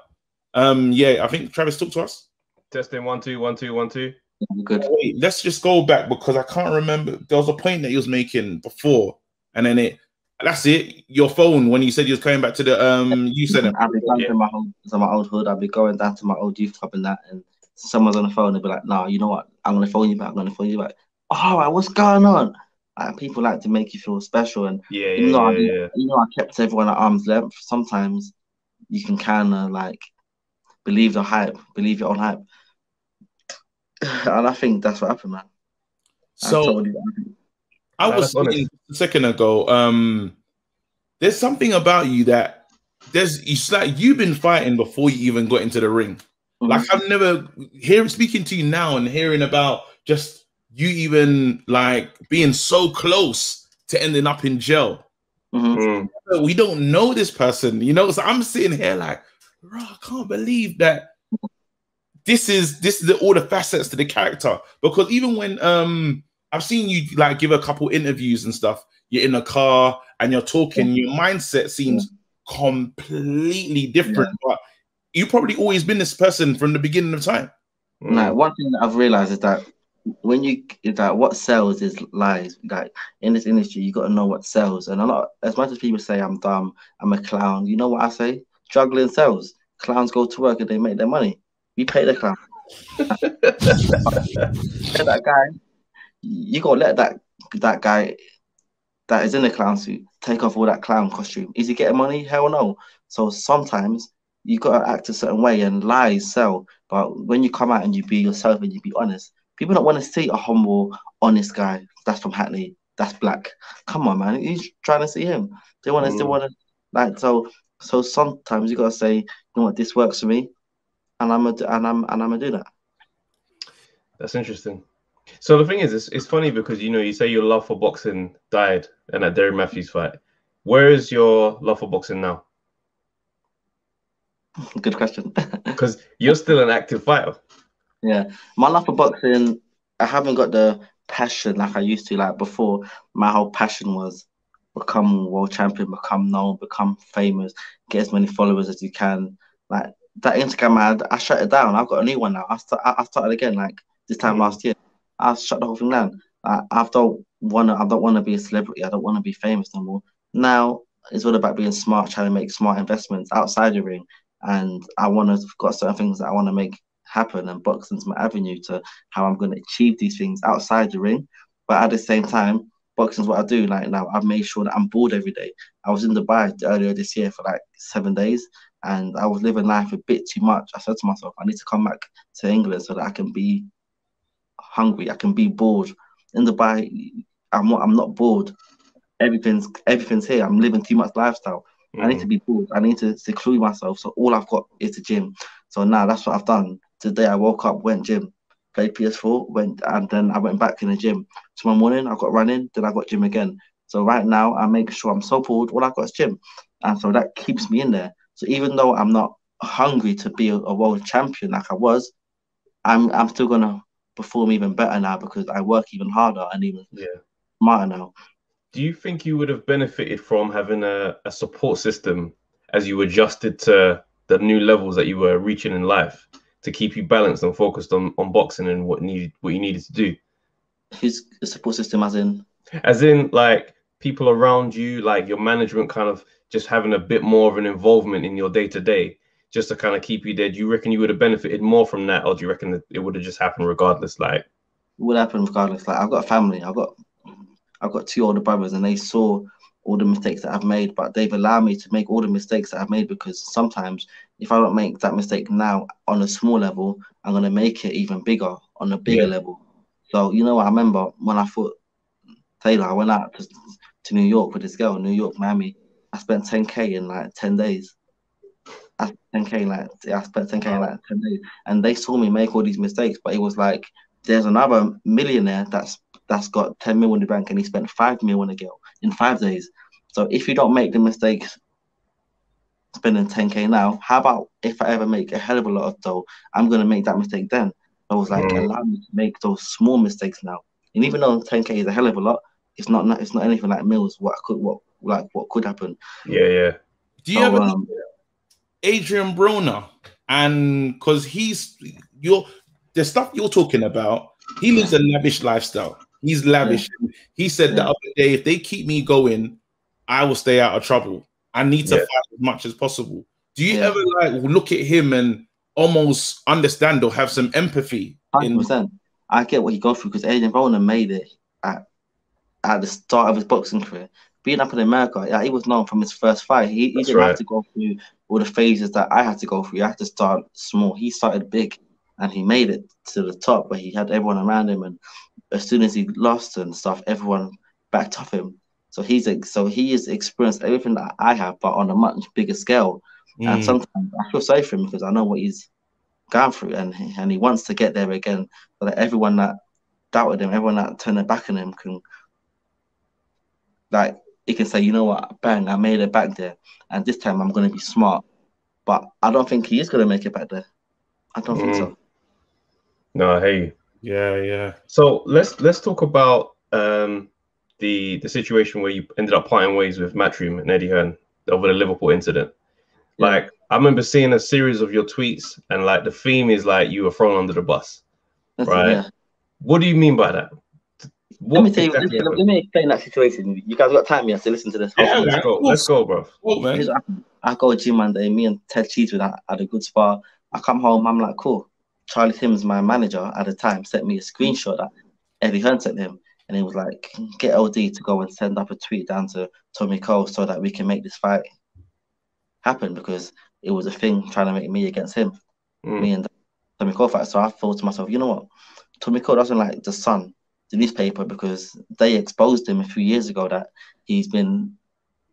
Um, yeah, I think Travis talked to us. Testing one two one two one two. I'm good. Wait, let's just go back because I can't remember. There was a point that he was making before, and then it. That's it. Your phone when you said you was coming back to the um. You said it. I'll be going Yeah. to my old, to my old hood. I'll be going down to my old youth club and that, and someone's on the phone. They'll be like, "No, you know what? I'm gonna phone you back. I'm gonna phone you back." All right, what's going on? Like, people like to make you feel special, and Yeah, even yeah, I, yeah, yeah. you know, I kept everyone at arm's length. Sometimes you can kind of like believe the hype, believe your own hype, and I think that's what happened, man. So I, I was saying a second ago, um, there's something about you that there's it's like you've been fighting before you even got into the ring. Mm-hmm. Like I've never hearing speaking to you now and hearing about just you even like being so close to ending up in jail. Mm-hmm. We don't know this person, you know. So I'm sitting here like, bro, I can't believe that this is this is the, all the facets to the character. Because even when um I've seen you like give a couple interviews and stuff, you're in a car and you're talking, your mindset seems completely different. Yeah. But you probably always been this person from the beginning of time. No, one thing that I've realized is that when you that what sells is lies. Like in this industry, you got to know what sells. And a lot, as much as people say I'm dumb, I'm a clown. You know what I say? Juggling sells. Clowns go to work and they make their money. We pay the clown. that guy, you gotta let that that guy that is in the clown suit take off all that clown costume. Is he getting money? Hell no. So sometimes you gotta act a certain way and lies sell. But when you come out and you be yourself and you be honest, People don't want to see a humble, honest guy. That's from Hackney. That's black. Come on, man. He's trying to see him. They want to. Mm. They want to. Like so. So sometimes you gotta say, you know what, this works for me, and I'm a, and I'm and I'm gonna do that. That's interesting. So the thing is, it's, it's funny because you know you say your love for boxing died in that Derry Matthews fight. Where is your love for boxing now? Good question. Because you're still an active fighter. Yeah, my love for boxing, I haven't got the passion like I used to. Like before, my whole passion was become world champion, become known, become famous, get as many followers as you can. Like that Instagram ad, I shut it down. I've got a new one now. I I started again like this time last year. I shut the whole thing down. I, I don't want to. I don't want to be a celebrity. I don't want to be famous no more. Now it's all about being smart, trying to make smart investments outside the ring, and I want to got certain things that I want to make happen and boxing's my avenue to how I'm going to achieve these things outside the ring. But at the same time, boxing's what I do. Like now, I've made sure that I'm bored every day. I was in Dubai earlier this year for like seven days, and I was living life a bit too much. I said to myself, I need to come back to England so that I can be hungry. I can be bored. In Dubai, I'm not, I'm not bored. Everything's everything's here. I'm living too much lifestyle. Mm-hmm. I need to mm. be bored. I need to seclude myself. So all I've got is the gym. So now that's what I've done. Today I woke up, went gym, played PS4, went and then I went back in the gym. Tomorrow morning I got running, then I got gym again. So right now I make sure I'm so bored, all I've got is gym. And so that keeps me in there. So even though I'm not hungry to be a, a world champion like I was, I'm I'm still gonna perform even better now because I work even harder and even yeah. smarter now. Do you think you would have benefited from having a, a support system as you adjusted to the new levels that you were reaching in life? to keep you balanced and focused on, on boxing and what needed what you needed to do. His support system, as in, as in like people around you, like your management, kind of just having a bit more of an involvement in your day to day, just to kind of keep you there. Do you reckon you would have benefited more from that, or do you reckon that it would have just happened regardless? Like, it would happen regardless. Like, I've got a family. I've got I've got two older brothers, and they saw all the mistakes that I've made, but they've allowed me to make all the mistakes that I've made because sometimes if I don't make that mistake now on a small level, I'm gonna make it even bigger on a bigger yeah. level. So you know? I remember when I fought Taylor, I went out to, to New York with this girl, New York, Miami. I spent 10k in like 10 days. I 10k like I spent 10k in like 10 days, and they saw me make all these mistakes. But it was like there's another millionaire that's that's got 10 million in the bank, and he spent five million on a girl in five days. So if you don't make the mistakes spending 10k now, how about if I ever make a hell of a lot of dough, I'm gonna make that mistake then. I was like, mm. allow me to make those small mistakes now. And even though 10k is a hell of a lot, it's not it's not anything like mills. What I could what like what could happen? Yeah, yeah. Do you so, ever um, Adrian Broner? And because he's you're the stuff you're talking about, he lives a lavish lifestyle. He's lavish. Yeah. He said yeah. the other day, if they keep me going, I will stay out of trouble. I need to yeah. fight as much as possible. Do you ever like look at him and almost understand or have some empathy? Hundred percent. I get what he goes through because Adrian Broner made it at at the start of his boxing career. Being up in America, yeah, he was known from his first fight. He, he didn't right. have to go through all the phases that I had to go through. I had to start small. He started big, and he made it to the top. But he had everyone around him, and as soon as he lost and stuff, everyone backed off him. So he's so he has experienced everything that I have, but on a much bigger scale. And Mm. sometimes I feel sorry for him because I know what he's gone through, and he, and he wants to get there again. So that everyone that doubted him, everyone that turned their back on him, can like he can say, you know what, bang, I made it back there, and this time I'm going to be smart. But I don't think he is going to make it back there. I don't think Mm. so. No, hey. Yeah, yeah. So let's let's talk about um, the the situation where you ended up parting ways with Matchroom and Eddie Hearn over the Liverpool incident. Yeah. Like I remember seeing a series of your tweets, and like the theme is like you were thrown under the bus. That's Right. it, yeah. What do you mean by that? What Let me tell you. exactly Let, happened? let me explain that situation. You guys got time, yes, to listen to this. Yeah, Let's go. Let's go, bro. Oh, man. Here's what happened. I go to gym one day, me and Ted Cheeseman had, had a good spar. I come home, I'm like, cool. Charlie Sims, my manager at the time, sent me a screenshot that Eddie Hearn sent him. And he was like, get OD to go and send up a tweet down to Tommy Coyle so that we can make this fight happen because it was a thing trying to make me against him, Mm. me and Tommy Coyle fight. So I thought to myself, you know what? Tommy Coyle doesn't like the Sun, the newspaper, because they exposed him a few years ago that he's been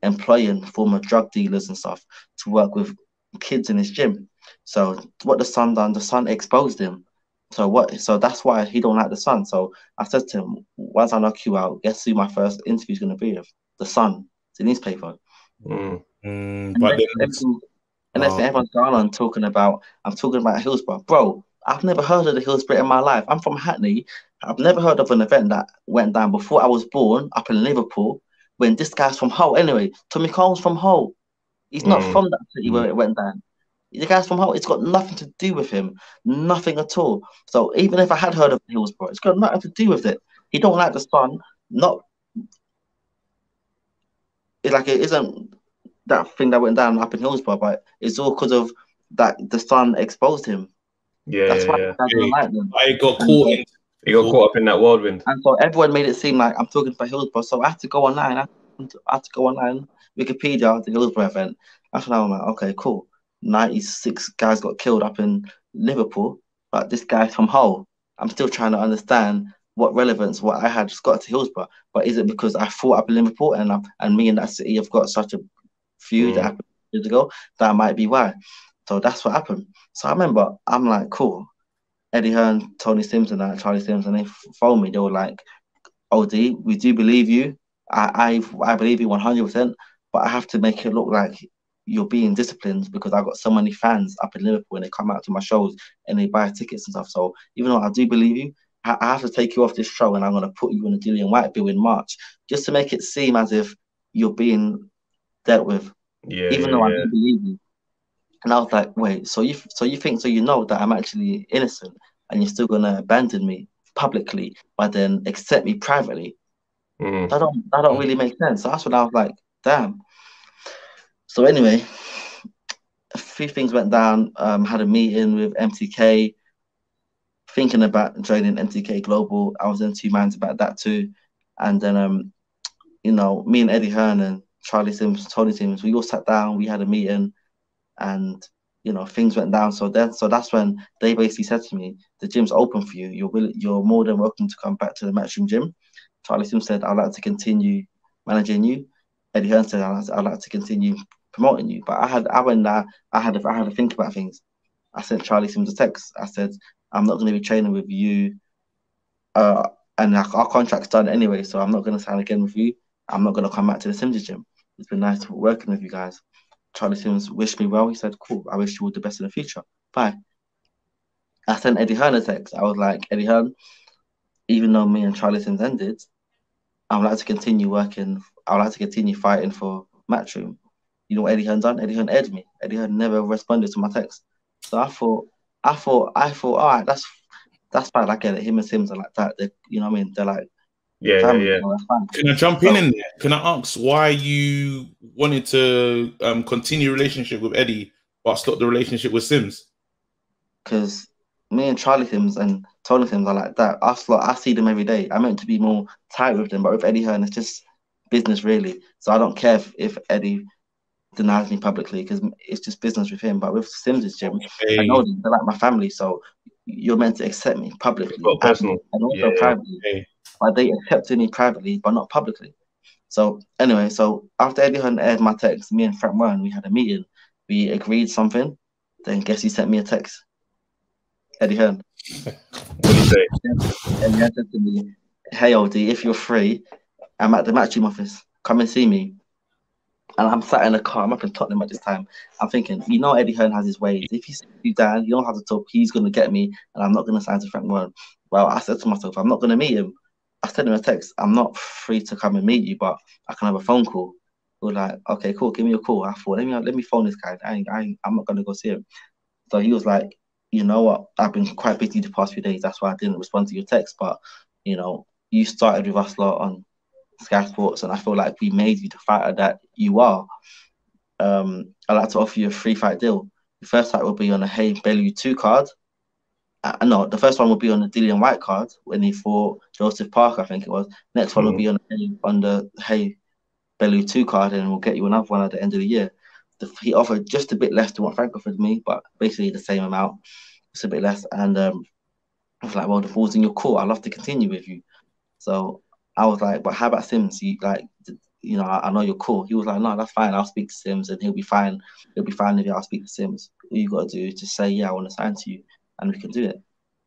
employing former drug dealers and stuff to work with kids in his gym. So what the Sun done, the Sun exposed him. So what? So that's why he don't like the Sun. So I said to him, once I knock you out, guess who my first interview is going to be with? The Sun, the newspaper. Mm. Mm, And but then then, everything- and that's Oh. everyone's gone on talking about. I'm talking about Hillsborough, bro. I've never heard of the Hillsborough in my life. I'm from Hackney. I've never heard of an event that went down before I was born up in Liverpool. When this guy's from Hull, anyway. Tommy Coyle's from Hull. He's not Mm. from that city where it went down. The guy's from Hull. It's got nothing to do with him. Nothing at all. So even if I had heard of Hillsborough, it's got nothing to do with it. He don't like the sun. Not. It's like it isn't that thing that went down up in Hillsborough, but it's all because of that the sun exposed him. Yeah, That's yeah, why yeah. the guys like them. I got caught in. You got caught up in that whirlwind. And so everyone made it seem like I'm talking for Hillsborough. So I had to go online. I had to, I had to go online, Wikipedia, the Hillsborough event. That's when I was like, okay, cool. 96 guys got killed up in Liverpool, but this guy's from Hull. I'm still trying to understand what relevance what I had just got to Hillsborough. But is it because I fought up in Liverpool and I'm, and me and that city have got such a feud Mm. that happened years ago? That might be why. So that's what happened. So I remember I'm like, cool. Eddie Hearn, Tony Simpson, and that Charlie Simpson, and they phoned me. They were like, "OD, we do believe you. I I, I believe you 100, percent but I have to make it look like you're being disciplined because I've got so many fans up in Liverpool and they come out to my shows and they buy tickets and stuff. So even though I do believe you, I, I have to take you off this show and I'm going to put you in a Dillian Whyte bill in March just to make it seem as if you're being dealt with Yeah, even yeah, though I do believe you. And I was like, wait, so you so you think so you know that I'm actually innocent and you're still gonna abandon me publicly, but then accept me privately? Mm. That don't that don't really make sense. So that's when I was like, damn. So anyway, a few things went down. Um, had a meeting with MTK, thinking about joining MTK Global. I was in two minds about that too. And then um, you know, me and Eddie Hearn and Charlie Sims, Tony Sims, we all sat down, we had a meeting and you know things went down. So then so that's when they basically said to me, the gym's open for you. You're will, you're more than welcome to come back to the matchroom gym. Charlie Sims said, I'd like to continue managing you. Eddie Hearn said, I'd like to, I'd like to continue promoting you. But I had I went there, I had I had to think about things. I sent Charlie Sims a text. I said, I'm not going to be training with you. Uh, and our, our contract's done anyway, so I'm not going to sign again with you. I'm not going to come back to the Sims gym. It's been nice working with you guys. Charlie Sims wished me well. He said, Cool, I wish you all the best in the future. Bye. I sent Eddie Hearn a text. I was like, Eddie Hearn, even though me and Charlie Sims ended, I would like to continue working. I would like to continue fighting for Matchroom. You know what Eddie Hearn done? Eddie Hearn aired me. Eddie Hearn never responded to my text. So I thought, I thought, I thought, all right, that's that's fine. I get it. Him and Sims are like that. They, you know what I mean? They're like Yeah, yeah, yeah. so that's fine. Can I jump in in there? Can I ask why you wanted to um, continue relationship with Eddie but stop the relationship with Sims? because me and Charlie Sims and Tony Sims are like that. I, like, I see them every day. I meant to be more tight with them, but with Eddie Hearn, it's just business really. So I don't care if, if Eddie denies me publicly because it's just business with him. But with Sims' gym, hey. I know them, they're like my family, so you're meant to accept me publicly well, personal. and, also yeah. privately. Hey. But they accepted me privately, but not publicly. So anyway, so after Eddie Hearn aired my text, me and Frank Warren, we had a meeting. We agreed something. Then guess he sent me a text. Eddie Hearn. what did he say? And he said to me, "Hey, OD, if you're free, I'm at the matchroom office. Come and see me." And I'm sat in a car. I'm up in Tottenham at this time. I'm thinking, you know, Eddie Hearn has his ways. If he sits you down, you don't have to talk. He's going to get me, and I'm not going to sign to Frank Warren. Well, I said to myself, I'm not going to meet him. I sent him a text. I'm not free to come and meet you, but I can have a phone call. We are like, okay, cool. Give me a call. I thought, let me let me phone this guy. I, I I'm not going to go see him. So he was like, you know what? I've been quite busy the past few days. That's why I didn't respond to your text. But you know, you started with us lot on Sky Sports, and I feel like we made you the fighter that you are. Um, I'd like to offer you a free fight deal. The first fight will be on a Haye Bellew 2 card. Uh, no, the first one will be on the Dillian Whyte card when he fought Joseph Parker, I think it was. Next one mm-hmm. will be on, on the Haye Bellew 2 card, and we'll get you another one at the end of the year. The, he offered just a bit less than what Frank offered me, but basically the same amount, just a bit less. And um, I was like, well, the ball's in your court. I'd love to continue with you. So I was like, but how about Sims? You like, you know, I, I, know you're cool. He was like, no, that's fine. I'll speak to Sims, and he'll be fine. He'll be fine if I'll speak to Sims. All you got to do is just say, yeah, I want to sign to you, and we can do it.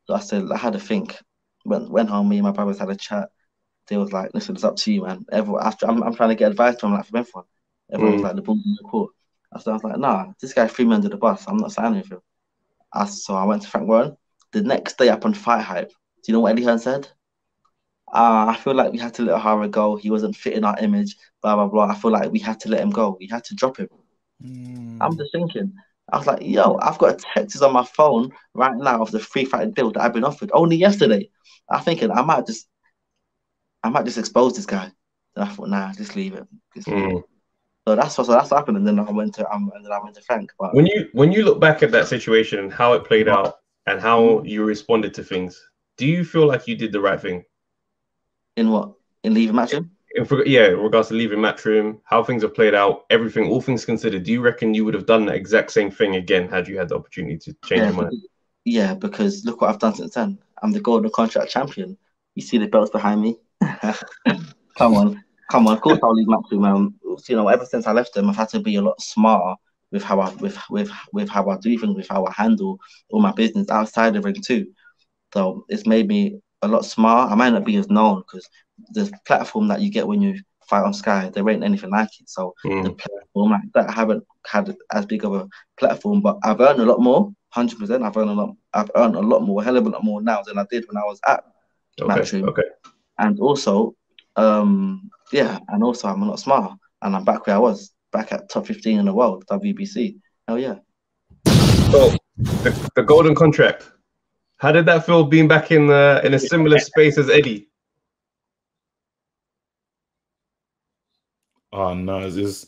So I said, I had to think. Went went home. Me and my brothers had a chat. They was like, listen, it's up to you, man. Everyone, after I'm, I'm trying to get advice from like from everyone. Everyone mm. was like, the ball's in the court. I, said, I was like, nah, this guy threw me under the bus. I'm not signing with him. I, so I went to Frank Warren. The next day up on Fight Hype, do you know what Eddie Hearn said? uh, I feel like we had to let Hara go. He wasn't fitting our image, blah, blah, blah. I feel like we had to let him go. We had to drop him. Mm. I'm just thinking, I was like, yo, I've got a texts on my phone right now of the free fight deal that I've been offered only yesterday. I'm thinking I might just, I might just expose this guy. And I thought, nah, just leave it. Just leave mm. it. So that's what so that's happened, and then I went to um, and then I went to Frank. But when you when you look back at that situation and how it played out and how you responded to things, do you feel like you did the right thing? In what? In leaving Matchroom? In, yeah, in regards to leaving Matchroom, how things have played out, everything, all things considered, do you reckon you would have done the exact same thing again had you had the opportunity to change yeah, your mind? Yeah, because look what I've done since then. I'm the golden contract champion. You see the belts behind me. come on, come on. Of course, I'll leave Matchroom. Um, you know, ever since I left them, I've had to be a lot smarter with how I with with with how I do things, with how I handle all my business outside the ring too. So it's made me a lot smarter. I might not be as known because the platform that you get when you fight on Sky, there ain't anything like it. So mm. the platform like that, I haven't had as big of a platform, but I've earned a lot more. Hundred percent, I've earned a lot. I've earned a lot more, a hell of a lot more now than I did when I was at okay, Matchroom. Okay. And also, um, yeah, and also I'm a lot smarter, and I'm back where I was, back at top 15 in the world, WBC. Hell yeah. So the, the golden contract how did that feel being back in the in a similar space as Eddie? Oh no, is this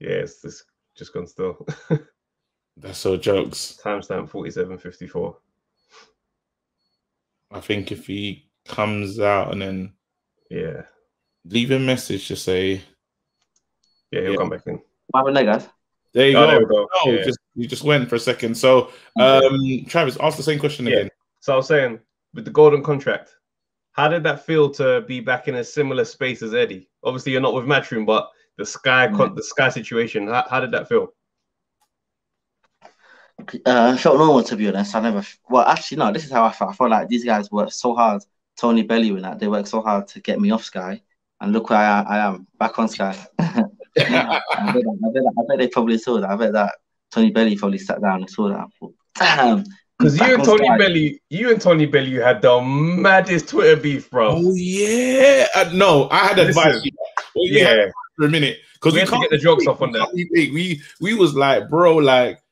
yeah, it's this just gone still. That's so jokes. Timestamp forty seven fifty four. I think if he comes out and then yeah, leave a message to say yeah, he'll yeah. come back in. What happened there, guys? There you oh, go. There go. Oh, yeah. just you just went for a second. So, um, Travis, ask the same question yeah. again. So I was saying with the golden contract, how did that feel to be back in a similar space as Eddie? Obviously, you're not with Matchroom, but the Sky mm-hmm. the Sky situation. How, how did that feel? Uh, I felt normal to be honest. I never. Well, actually, no. This is how I felt. I felt like these guys worked so hard. Tony Bellew and that they worked so hard to get me off Sky, and look where I, I am back on Sky. I, bet, I, bet, I bet they probably saw that. I bet that Tony Bellew probably sat down and saw that. Because you and Tony Belly, you and Tony Bellew had the maddest Twitter beef, bro. Oh yeah, uh, no, I had advice. Well, yeah, for a minute because we, we can't get the jokes off on that. We, we we was like, bro, like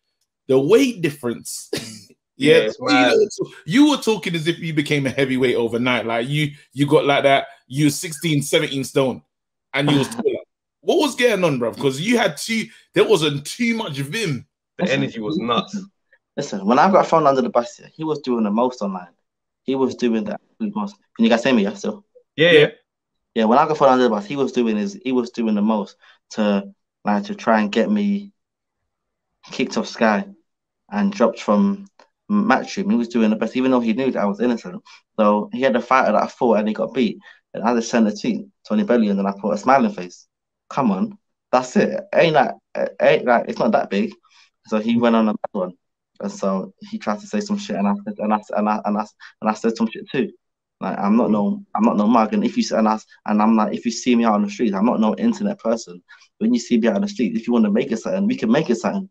the weight difference. yeah, yeah you, you, were talking as if you became a heavyweight overnight. Like you, you got like that. You were 16, 17 stone, and you was taller. What was going on, bro? Because you had too, there wasn't too much vim. The energy was nuts. Listen, when I got thrown under the bus, he was doing the most online. He was doing that most. Can you guys hear me? Yeah, still. Yeah, yeah. Yeah, when I got thrown under the bus, he was doing his he was doing the most to like to try and get me kicked off Sky and dropped from Matchroom. He was doing the best, even though he knew that I was innocent. So he had a fighter that I fought and he got beat. And I just sent a tweet, Tony Bellew, and then I put a smiling face. Come on, that's it. Ain't that eh, ain't like it's not that big. So he went on a bad one. And so he tried to say some shit and I said and I and I and I, and I said some shit too. Like I'm not no I'm not no mug. And if you and I and I'm like if you see me out on the street, I'm not no internet person. When you see me out on the street, if you want to make it something, we can make it something.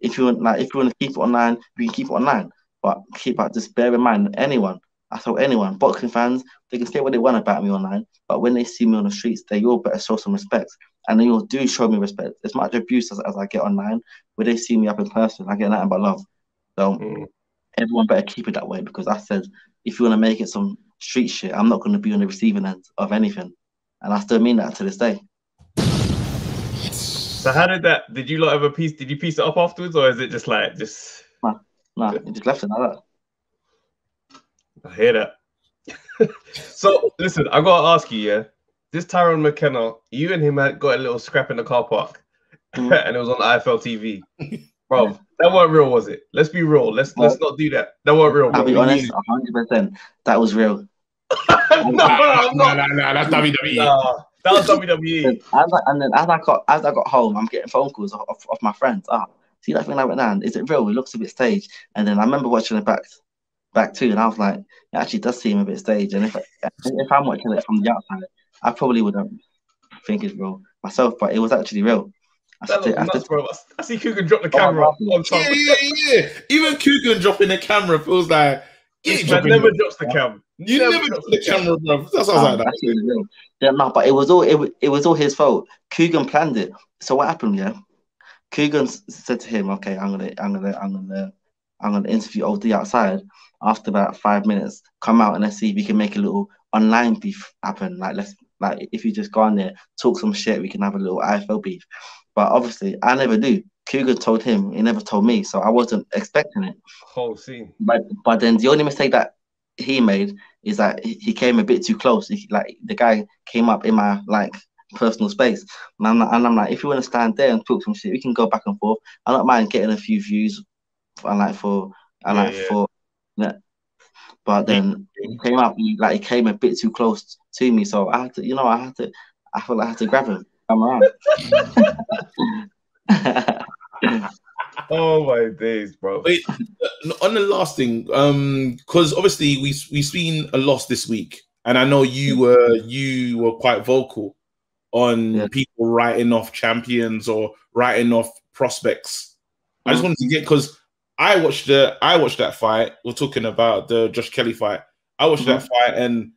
If you want like if you want to keep it online, we can keep it online. But keep out just bear in mind anyone, I tell anyone, boxing fans, they can say what they want about me online, but when they see me on the streets, they all better show some respect. And they all do show me respect. As much abuse as, as I get online, when they see me up in person, I get nothing but love. So mm. everyone better keep it that way because I said if you want to make it some street shit, I'm not going to be on the receiving end of anything. And I still mean that to this day. So how did that? Did you lot ever piece? Did you piece it up afterwards, or is it just like just? No, no, it just left it like that. I hear that. so listen, I gotta ask you, yeah. This Tyrone McKenna, you and him had got a little scrap in the car park, mm. and it was on IFL TV. Bro, that wasn't real, was it? Let's be real. Let's well, let's not do that. That wasn't real. I'll be honest, hundred percent. That was real. no, no, no, no, no, that's WWE. Nah. That was WWE. As I, and then as I got as I got home, I'm getting phone calls of, of, of my friends. Ah, see that thing I went down? Is it real? It looks a bit staged. And then I remember watching it back back too, and I was like, it actually does seem a bit staged. And if if I'm watching it from the outside, I probably wouldn't think it's real myself, but it was actually real. I, that looks nuts, bro. I see Kugan drop the camera oh. Yeah, yeah, yeah. Even Kugan dropping the camera feels like he never drops the camera. You never, never the camera, bro. That's what I was like. Yeah, no, but it was all it, it was all his fault. Kugan planned it. So what happened? Yeah, Kugan said to him, "Okay, I'm gonna, I'm gonna, I'm gonna, I'm gonna interview OD outside. After about five minutes, come out and let's see if we can make a little online beef happen. Like let's, like if you just go on there, talk some shit, we can have a little IFL beef. But obviously, I never do. Kugan told him, he never told me, so I wasn't expecting it. Whole scene. But but then the only mistake that he made is that he came a bit too close. He, like the guy came up in my like personal space, and I'm, and I'm like, if you want to stand there and talk some shit, we can go back and forth. I don't mind getting a few views, and like for and like yeah, yeah. for yeah. But then he came up, like he came a bit too close to me, so I had to, you know, I had to, I felt like I had to grab him. Come around. oh my days, bro. Wait, on the last thing, um, because obviously we we've seen a loss this week, and I know you were you were quite vocal on yeah. people writing off champions or writing off prospects. I just mm. wanted to get because I watched the I watched that fight. We're talking about the Josh Kelly fight. I watched mm-hmm. that fight, and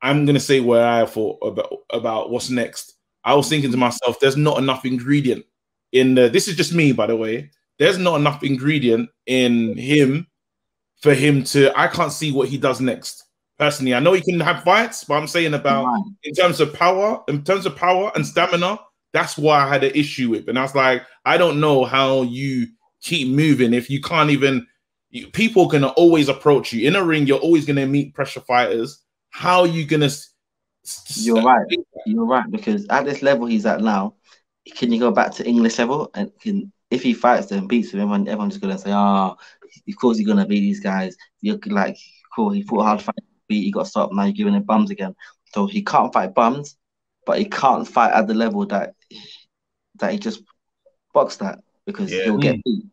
I'm gonna say where I thought about about what's next. I was thinking to myself, there's not enough ingredient in the, this is just me, by the way. There's not enough ingredient in him for him to. I can't see what he does next. Personally, I know he can have fights, but I'm saying about in terms of power, in terms of power and stamina, that's why I had an issue with. And I was like, I don't know how you keep moving if you can't even. You, people can always approach you in a ring. You're always going to meet pressure fighters. How are you going to? You're right. You're right because at this level he's at now, can you go back to English level and can if he fights them, beats them, everyone everyone's gonna say, oh, of course he's gonna beat these guys. You're like, cool, he fought hard fight, beat, he got stopped. Now you're giving him bums again. So he can't fight bums, but he can't fight at the level that that he just boxed at because yeah. he'll get hmm. beat.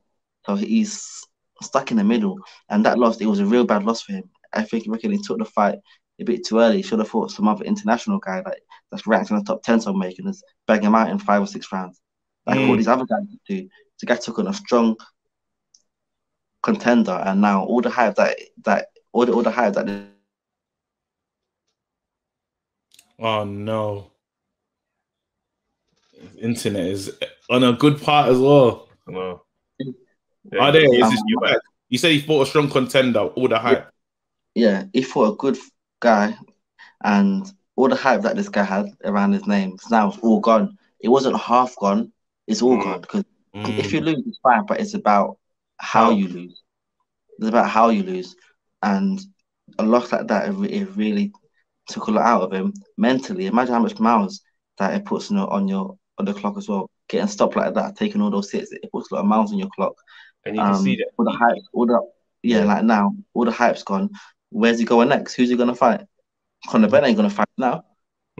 So he's stuck in the middle, and that loss it was a real bad loss for him. I think reckon he took the fight a bit too early. Should have fought some other international guy that, that's ranked in the top 10 somewhere. You can just bang him out in five or six rounds. Like mm. all these other guys do. The guy took on a strong contender, and now all the hype that that all the all the hype that. Oh no! Internet is on a good part as well. No. Yeah, Are they? Is this you, you said he fought a strong contender. All the hype. Yeah, he fought a good guy, and all the hype that this guy had around his name is now it's all gone. It wasn't half gone; it's all mm. gone because mm. if you lose, it's fine, but it's about how you lose. It's about how you lose, and a loss like that it, it really took a lot out of him mentally. Imagine how much miles that it puts on your on your on the clock as well. Getting stopped like that, taking all those hits, it puts a lot of miles on your clock. And you can Um, see that. all the hype, all the yeah, like now, all the hype's gone. Where's he going next? Who's he gonna fight? Conor Benn ain't gonna fight now.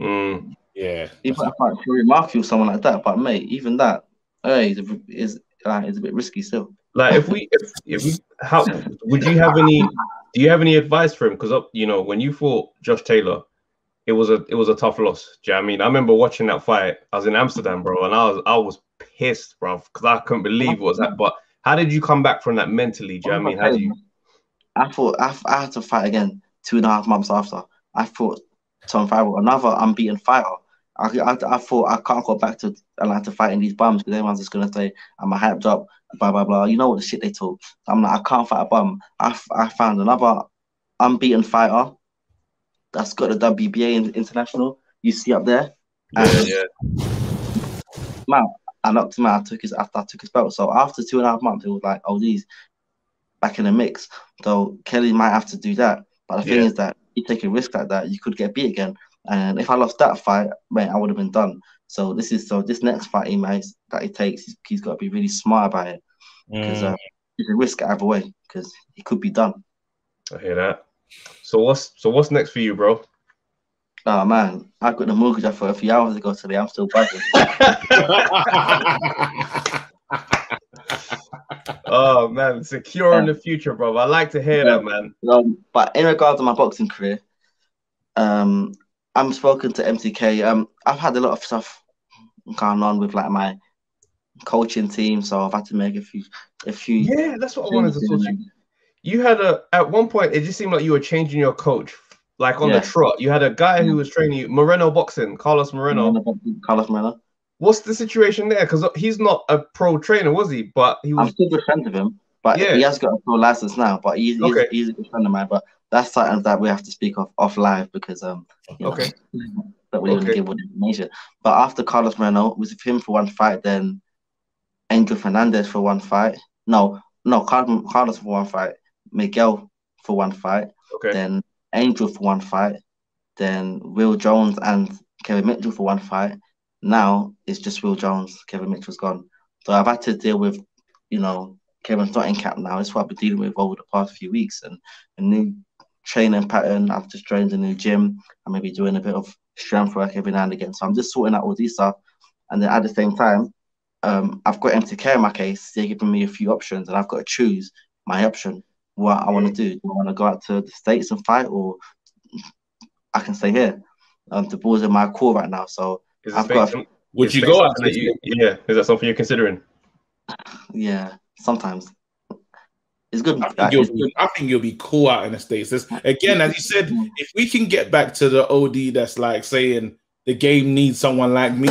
Mm, Yeah. He might fight Fury Markey or someone like that. But mate, even that, hey, is is like is a bit risky still. like if we if, if we how would you have any do you have any advice for him because you know when you fought josh taylor it was a it was a tough loss do you know what i mean i remember watching that fight i was in amsterdam bro and i was i was pissed bro because i couldn't believe what was that but how did you come back from that mentally do you know what i mean how do you I thought I, I had to fight again two and a half months after. I fought Tom Farrell, another unbeaten fighter. I, I, I thought I can't go back to I like to fight in these bums because everyone's just gonna say I'm a hyped up, blah blah blah. You know what the shit they talk. I'm like I can't fight a bum. I, I found another unbeaten fighter that's got a WBA international. You see up there, yeah, yeah. man, I knocked him out. I took his after I took his belt. So after two and a half months, it was like, oh, these back in the mix. So Kelly might have to do that. But the thing Yeah. is that you take a risk like that, you could get beat again. And if I lost that fight, mate, I would have been done. So this is so this next fight he makes that he takes, he's, he's got to be really smart about it because Mm. uh, it's a risk either way because he could be done. i hear that so what's so what's next for you bro Oh man, I got the mortgage offer a few hours ago today. I'm still buzzing. oh man secure in the future bro i like to hear that man Um, but in regards to my boxing career, um, I'm spoken to MTK. Um, I've had a lot of stuff going on with like my coaching team, so I've had to make a few, a few. yeah that's what i wanted to talk to you you had a at one point it just seemed like you were changing your coach like on Yeah. the trot you had a guy who was training you moreno boxing carlos moreno Carlos Moreno. What's the situation there because he's not a pro trainer was he but he was. I'm still good friends with him, but Yeah. he has got a pro license now. But he's, he's, Okay. he's a good friend of mine. But that's something that we have to speak of off live because um, you know, Okay. that we Okay. give all the information. But after Carlos Moreno was with him for one fight, then Angel Fernandez for one fight. No, no, Carlos, Carlos for one fight, Miguel for one fight, okay then Angel for one fight, then Will Jones and Kevin Mitchell for one fight. Now it's just Will Jones. Kevin Mitchell's gone. So I've had to deal with, you know, Kevin's not in camp now. It's what I've been dealing with over the past few weeks and a new training pattern. I've just joined a new gym. I may be doing a bit of strength work every now and again. So I'm just sorting out all these stuff. And then at the same time, um, I've got MTK in my case. They're giving me a few options, and I've got to choose my option. What I want to do. Do I want to go out to the States and fight, or I can stay here? Um, the ball's in my court right now. So Is I've got- based- Would you go on out? that you- yeah is that something you're considering yeah, sometimes it's good. I think, you'll good. be, I think you'll be cool out in the states. There's, again, as you said, mm. if we can get back to the OD that's like saying the game needs someone like me,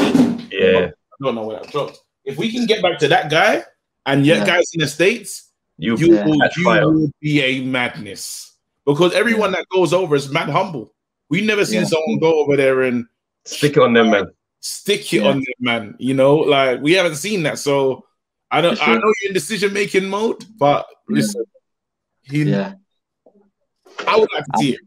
yeah I don't know where that dropped. If we can get back to that guy, and yet Yeah. guys in the states, you you Yeah. will you will be a madness because everyone that goes over is mad humble. We never seen Yeah. someone go over there and stick it on them man stick it Yeah. on them, man. You know, like we haven't seen that. So I don't. For I know you're in decision making mode, but Yeah. listen, he, Yeah, I would like to see it.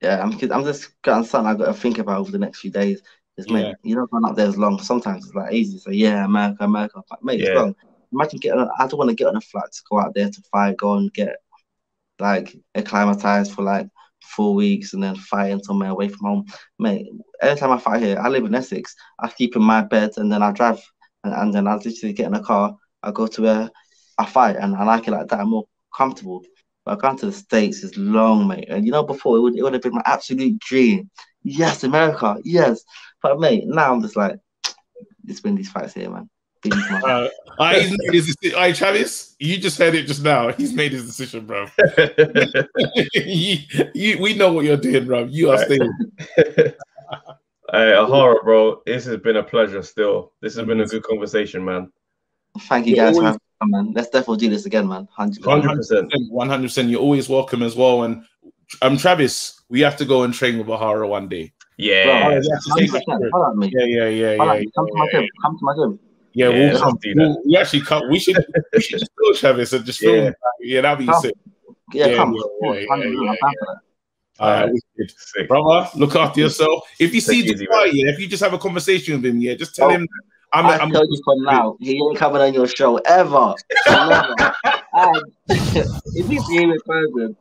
yeah. I'm I'm just got something I've got to think about over the next few days. Is mate, Yeah. you know, going up there is long. Sometimes it's like easy So yeah, America, America. But mate, Yeah. it's long. Imagine getting. on- I don't want to get on a flight to go out there to fight, go and get like acclimatized for like four weeks and then fighting somewhere away from home. Mate, every time I fight here, I live in Essex. I sleep in my bed and then I drive and, and then I literally get in a car. I go to where I fight and I like it like that. I'm more comfortable. But going to the States is long, mate. And you know, before it would, it would have been my absolute dream. Yes, America, yes. But mate, now I'm just like, it's been these fights here, man. Been these months. Uh, he's made his decision. Hey, Travis, you just heard it just now. He's made his decision, bro. you, you, we know what you're doing, bro. You are Right. staying. Hey, Ohara, bro, this has been a pleasure. Still, this has been a good conversation, man. Thank you You're guys for always- having me, man. Let's definitely do this again, man. 100%. Hundred percent. One hundred percent. You're always welcome as well. And um, Travis, we have to go and train with Ohara one day. Yeah, Bro, yeah, that's the same 100%. Follow me. Yeah, yeah, yeah, yeah. Come to my yeah, gym. Come to my gym. Yeah, Yeah, we'll come. We'll, we actually come. We should. We should just go, Travis, and just film. Yeah. Yeah, that'd be Come. sick. Yeah, Yeah, come. yeah, Of course, yeah, 100%. yeah, I'm down for that. All right, brother. Look after yourself. If you see Take easy, Dubai, yeah, if you just have a conversation with him, yeah, just tell Oh. him I'm. I I'm tell you from now, he ain't coming on your show ever. And if you see him in person,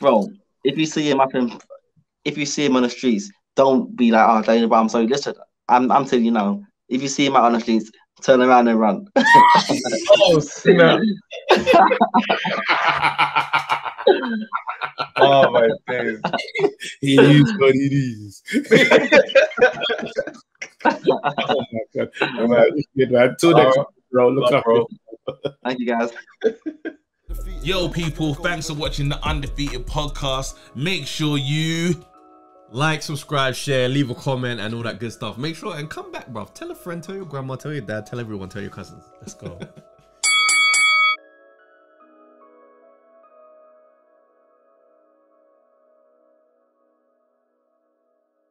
bro, if you see him up in, if you see him on the streets, don't be like, oh, Daniel, but I'm sorry. Listen, I'm, I'm telling you now. If you see him out on the streets, turn around and run. Oh snap! Oh my days! He is what it is. oh my god. All right, wicked, man. Until next, All bro. Look right, after bro. Thank you, guys. Yo, people, thanks for watching the Undefeated podcast. Make sure you Like, subscribe, share, leave a comment, and all that good stuff. Make sure and come back, bruv. Tell a friend, tell your grandma, tell your dad, tell everyone, tell your cousins. Let's go.